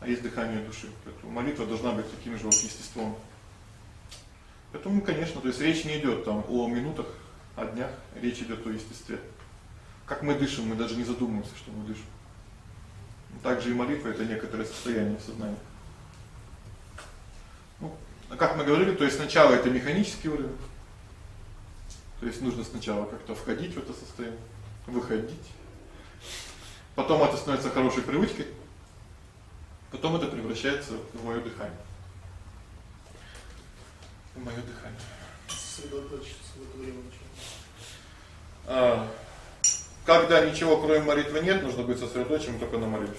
а есть дыхание души. Поэтому молитва должна быть таким же вот естеством. Поэтому, конечно, то есть речь не идёт там о минутах, о днях, речь идёт о естестве. Как мы дышим, мы даже не задумываемся, что мы дышим. Также и молитва это некоторое состояние сознания. Ну, а как мы говорили, то есть сначала это механический уровень. То есть нужно сначала как-то входить в это состояние, выходить, Потом это становится хорошей привычкой. Потом это превращается в моё дыхание. В моё дыхание. Сосредоточиться в это время. А когда ничего кроме молитвы нет, нужно быть сосредоточенным только на молитве.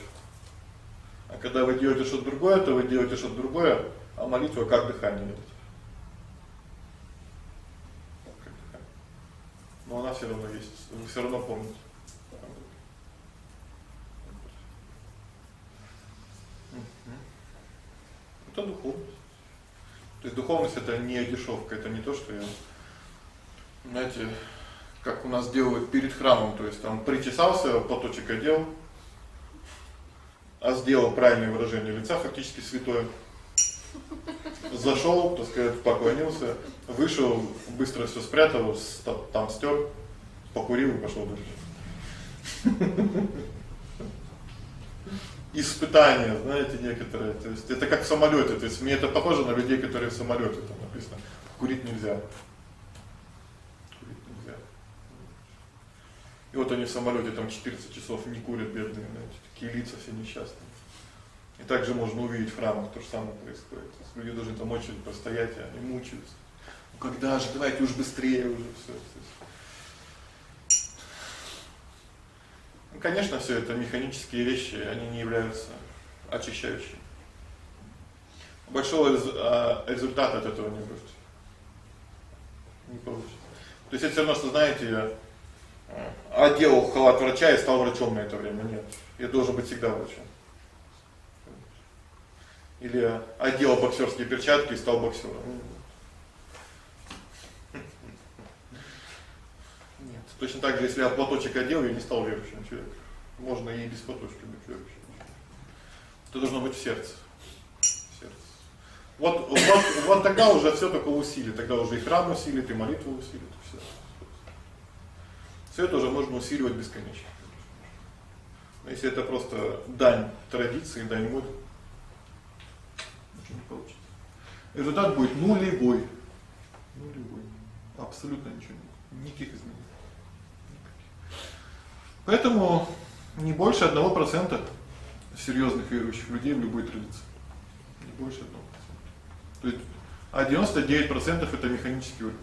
А когда вы делаете что-то другое, то вы делаете что-то другое, а молитва как дыхание идет. Но она все равно есть. Вы все равно помните. Это духовность. То есть духовность это не дешевка, это не то, что я знаете, как у нас делают перед храмом, то есть там причесался, платочек одел, а сделал правильное выражение лица, фактически святое. Зашел, так сказать, поклонился, вышел, быстро все спрятал, там стер, покурил и пошел дальше. Испытания, знаете, некоторые, то есть это как в самолете, то есть мне это похоже на людей, которые в самолете там написано, курить нельзя. Курить нельзя. И вот они в самолете там 14 часов не курят, бедные, знаете, такие лица все несчастные. И также можно увидеть в храмах то же самое происходит. То есть люди должны там очередь постоять, и они мучаются. Ну когда же, давайте уж быстрее уже все. Ну, конечно, все это механические вещи, они не являются очищающими. Большого а, результата от этого не будет. Не получится. То есть это все равно, что знаете, я одел халат врача и стал врачом на это время. Нет. Я должен быть всегда врачом. Или одел боксерские перчатки и стал боксером. Нет. Точно так же, если я платочек одел, я не стал верующим человеком. Можно и без платочка быть верующим. Это должно быть в сердце. В сердце. Вот, вот, вот тогда уже все только усилит. Тогда уже и храм усилит, и молитву усилит, все. Все это уже можно усиливать бесконечно. Но если это просто дань традиции, дань моды, ничего не получится. Результат будет нулевой. Нулевой. Абсолютно ничего нет. Никаких изменений. Поэтому не больше одного процента серьезных верующих людей в любой традиции. Не больше одного процента. То есть а 99% это механический уровень.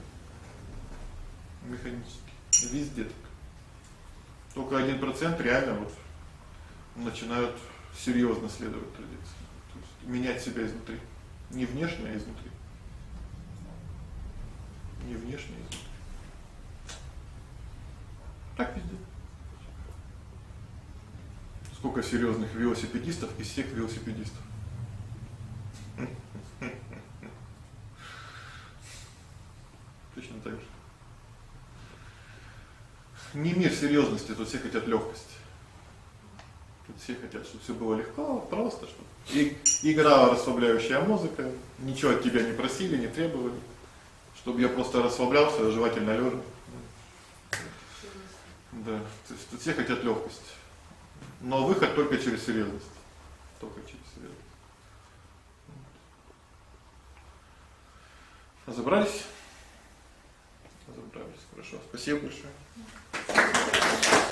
Механический. Везде так. Только 1% реально вот начинают серьезно следовать традиции. То есть менять себя изнутри. Не внешне, а изнутри. Не внешне, а изнутри. Так везде. Сколько серьезных велосипедистов из всех велосипедистов. *laughs* Точно так же. Не мир серьезности, тут все хотят легкости. Тут все хотят, чтобы все было легко, просто, чтобы и играла расслабляющая музыка, ничего от тебя не просили, не требовали, чтобы я просто расслаблялся, желательно лежа. Да, то есть тут все хотят легкости. Но выход только через серьезность. Только через серьезность. Разобрались? Разобрались. Хорошо. Спасибо большое. Aplausos